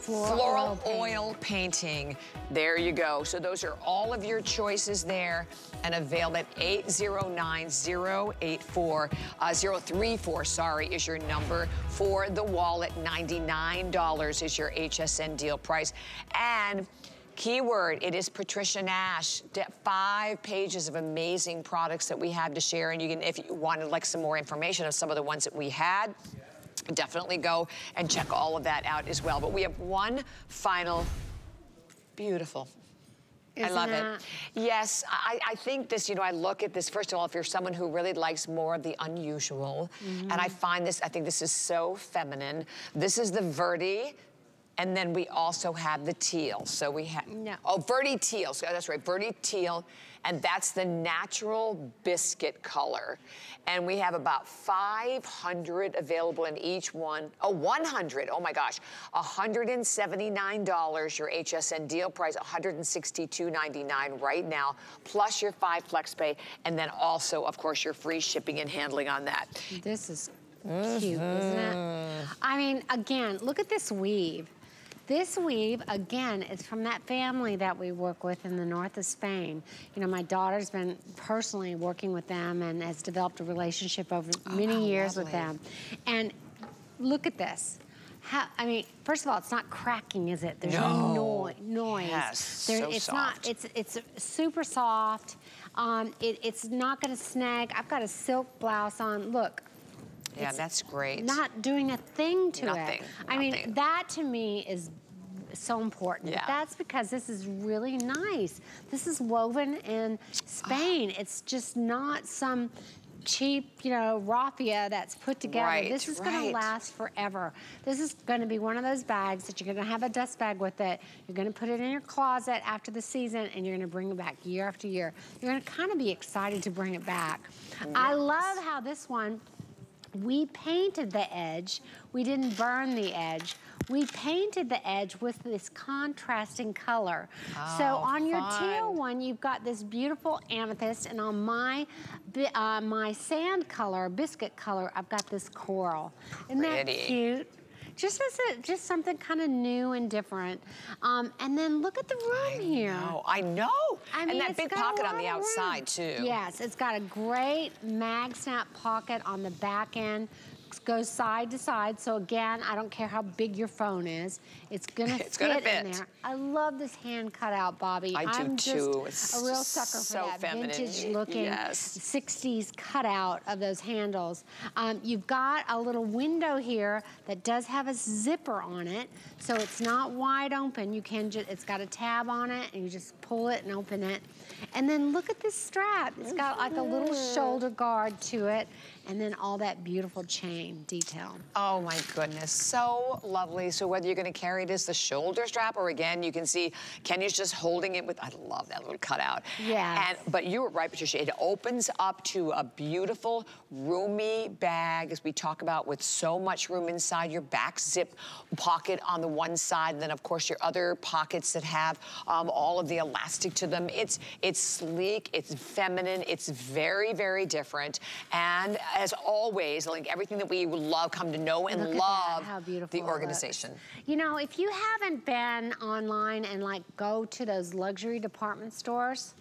Floral, floral oil, oil painting. There you go. So those are all of your choices there and available at 809-084, uh, 034, sorry, is your number for the wallet. $99 is your HSN deal price. And Keyword, it is Patricia Nash. Five pages of amazing products that we have to share. And you can, if you wanted like some more information of some of the ones that we had, definitely go and check all of that out as well. But we have one final, beautiful. Isn't I love it. it. Yes, I, I, think this, you know, I look at this, first of all, if you're someone who really likes more of the unusual, mm -hmm. and I find this, I think this is so feminine. This is the Verde and then we also have the teal. So we have, no. oh, Verde teal. So that's right, Verde teal. And that's the natural biscuit color. And we have about 500 available in each one. Oh, 100, oh my gosh. $179, your HSN deal price, $162.99 right now, plus your five flex pay, and then also, of course, your free shipping and handling on that. This is cute, mm -hmm. isn't it? Mm-hmm. I mean, again, look at this weave. This weave, again, is from that family that we work with in the north of Spain. You know, my daughter's been personally working with them and has developed a relationship over oh, many years lovely. with them. And look at this. How, I mean, first of all, it's not cracking, is it? There's no, no noise. Yes, there, so it's soft. not. It's it's super soft. Um, it, it's not going to snag. I've got a silk blouse on. Look, yeah, that's great. Not doing a thing to Nothing. it. I mean, that to me is so important. Yeah. That's because this is really nice. This is woven in Spain. Oh. It's just not some cheap, you know, raffia that's put together. Right, this is right. gonna last forever. This is gonna be one of those bags that you're gonna have a dust bag with it. You're gonna put it in your closet after the season and you're gonna bring it back year after year. You're gonna kind of be excited to bring it back. Mm, yes. I love how this one we painted the edge. We didn't burn the edge. We painted the edge with this contrasting color. Oh, so on fun. your teal one, you've got this beautiful amethyst, and on my uh, my sand color, biscuit color, I've got this coral. Isn't Pretty. that cute? Just as a, just something kind of new and different. Um, and then look at the room I here. Know, I know. I mean, and that big pocket on the outside too. Yes, it's got a great mag snap pocket on the back end goes side to side. So again, I don't care how big your phone is. It's gonna, it's fit, gonna fit in there. I love this hand cut out, Bobbi. I I'm do too. It's a real sucker for so that feminine. vintage looking yes. 60s cutout of those handles. Um, you've got a little window here that does have a zipper on it. So it's not wide open. You can just, it's got a tab on it and you just pull it and open it. And then look at this strap. It's got like a little shoulder guard to it and then all that beautiful chain detail. Oh my goodness, so lovely. So whether you're gonna carry it as the shoulder strap or again, you can see Kenya's just holding it with, I love that little cutout. Yeah. And But you were right, Patricia, it opens up to a beautiful, roomy bag, as we talk about, with so much room inside, your back zip pocket on the one side, and then of course your other pockets that have um, all of the elastic to them. It's, it's sleek, it's feminine, it's very, very different. And as always, like everything that we love, come to know and Look love the organization. You know, if you haven't been online and like go to those luxury department stores,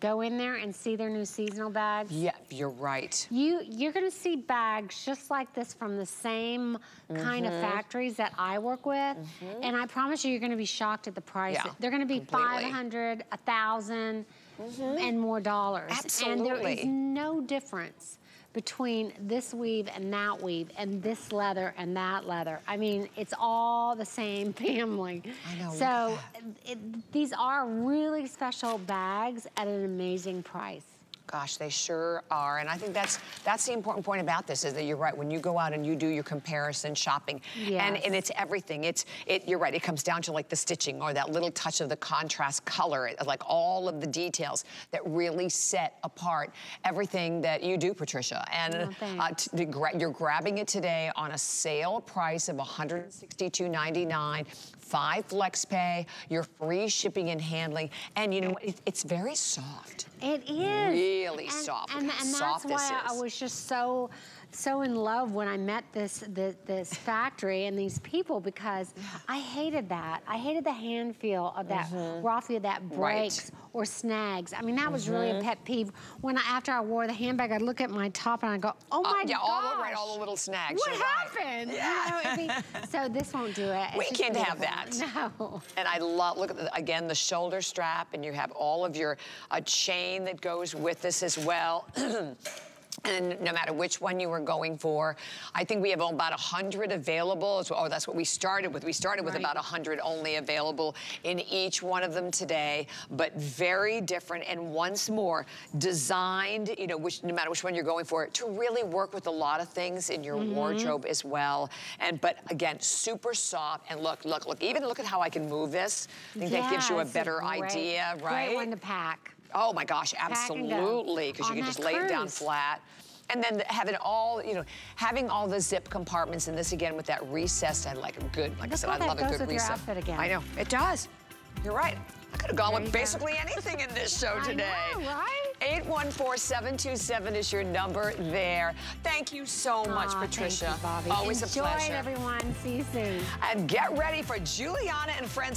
go in there and see their new seasonal bags. Yeah, you're right. You, you're gonna see bags just like this from the same mm -hmm. kind of mm-hmm. factories that I work with. Mm -hmm. And I promise you, you're gonna be shocked at the price. Yeah, They're gonna be completely. 500, 1,000, mm -hmm. and more dollars. Absolutely. And there is no difference between this weave and that weave and this leather and that leather. I mean, it's all the same family. I know. So it, these are really special bags at an amazing price. Gosh, they sure are. And I think that's that's the important point about this is that you're right. When you go out and you do your comparison shopping, yes. and, and it's everything. It's it. You're right. It comes down to like the stitching or that little touch of the contrast color, like all of the details that really set apart everything that you do, Patricia. And oh, uh, you're grabbing it today on a sale price of $162.99 five flex pay, your free shipping and handling, and you know, it, it's very soft. It is. Really and, soft. And, and that's why I was just so so in love when I met this, this, this factory and these people because I hated that. I hated the hand feel of that mm -hmm. raffia that breaks right. or snags. I mean, that was mm -hmm. really a mm-hmm. pet peeve. When I, after I wore the handbag, I'd look at my top and I'd go, oh uh, my uh, yeah, all right, all the little snags. What happened? Right. Yeah. You know, I mean, so this won't do it. It's we can't have that. No. And I love, look at, the, again, the shoulder strap and you have all of your a chain that goes with this as well. and no matter which one you were going for. I think we have about 100 available. Oh, that's what we started with. We started with right. about 100 only available in each one of them today, but very different. And once more, designed, you know, which, no matter which one you're going for, to really work with a lot of things in your mm -hmm. wardrobe as well. And But again, super soft. And look, look, look, even look at how I can move this. I think that gives you a better great, idea, right? Great one to pack. Oh my gosh, absolutely. Because you can just lay cruise. it down flat. And then having all, you know, having all the zip compartments and this again with that recessed, I like a good, like Look I said, I love a good recess. again. I know, it does. You're right. I could have gone there with basically go. anything in this show today. I know, right? 814-727 is your number there. Thank you so much, Aww, Patricia. Thank you. Always Enjoy a pleasure. Enjoy everyone. See you soon. And get ready for Giuliana and Friends.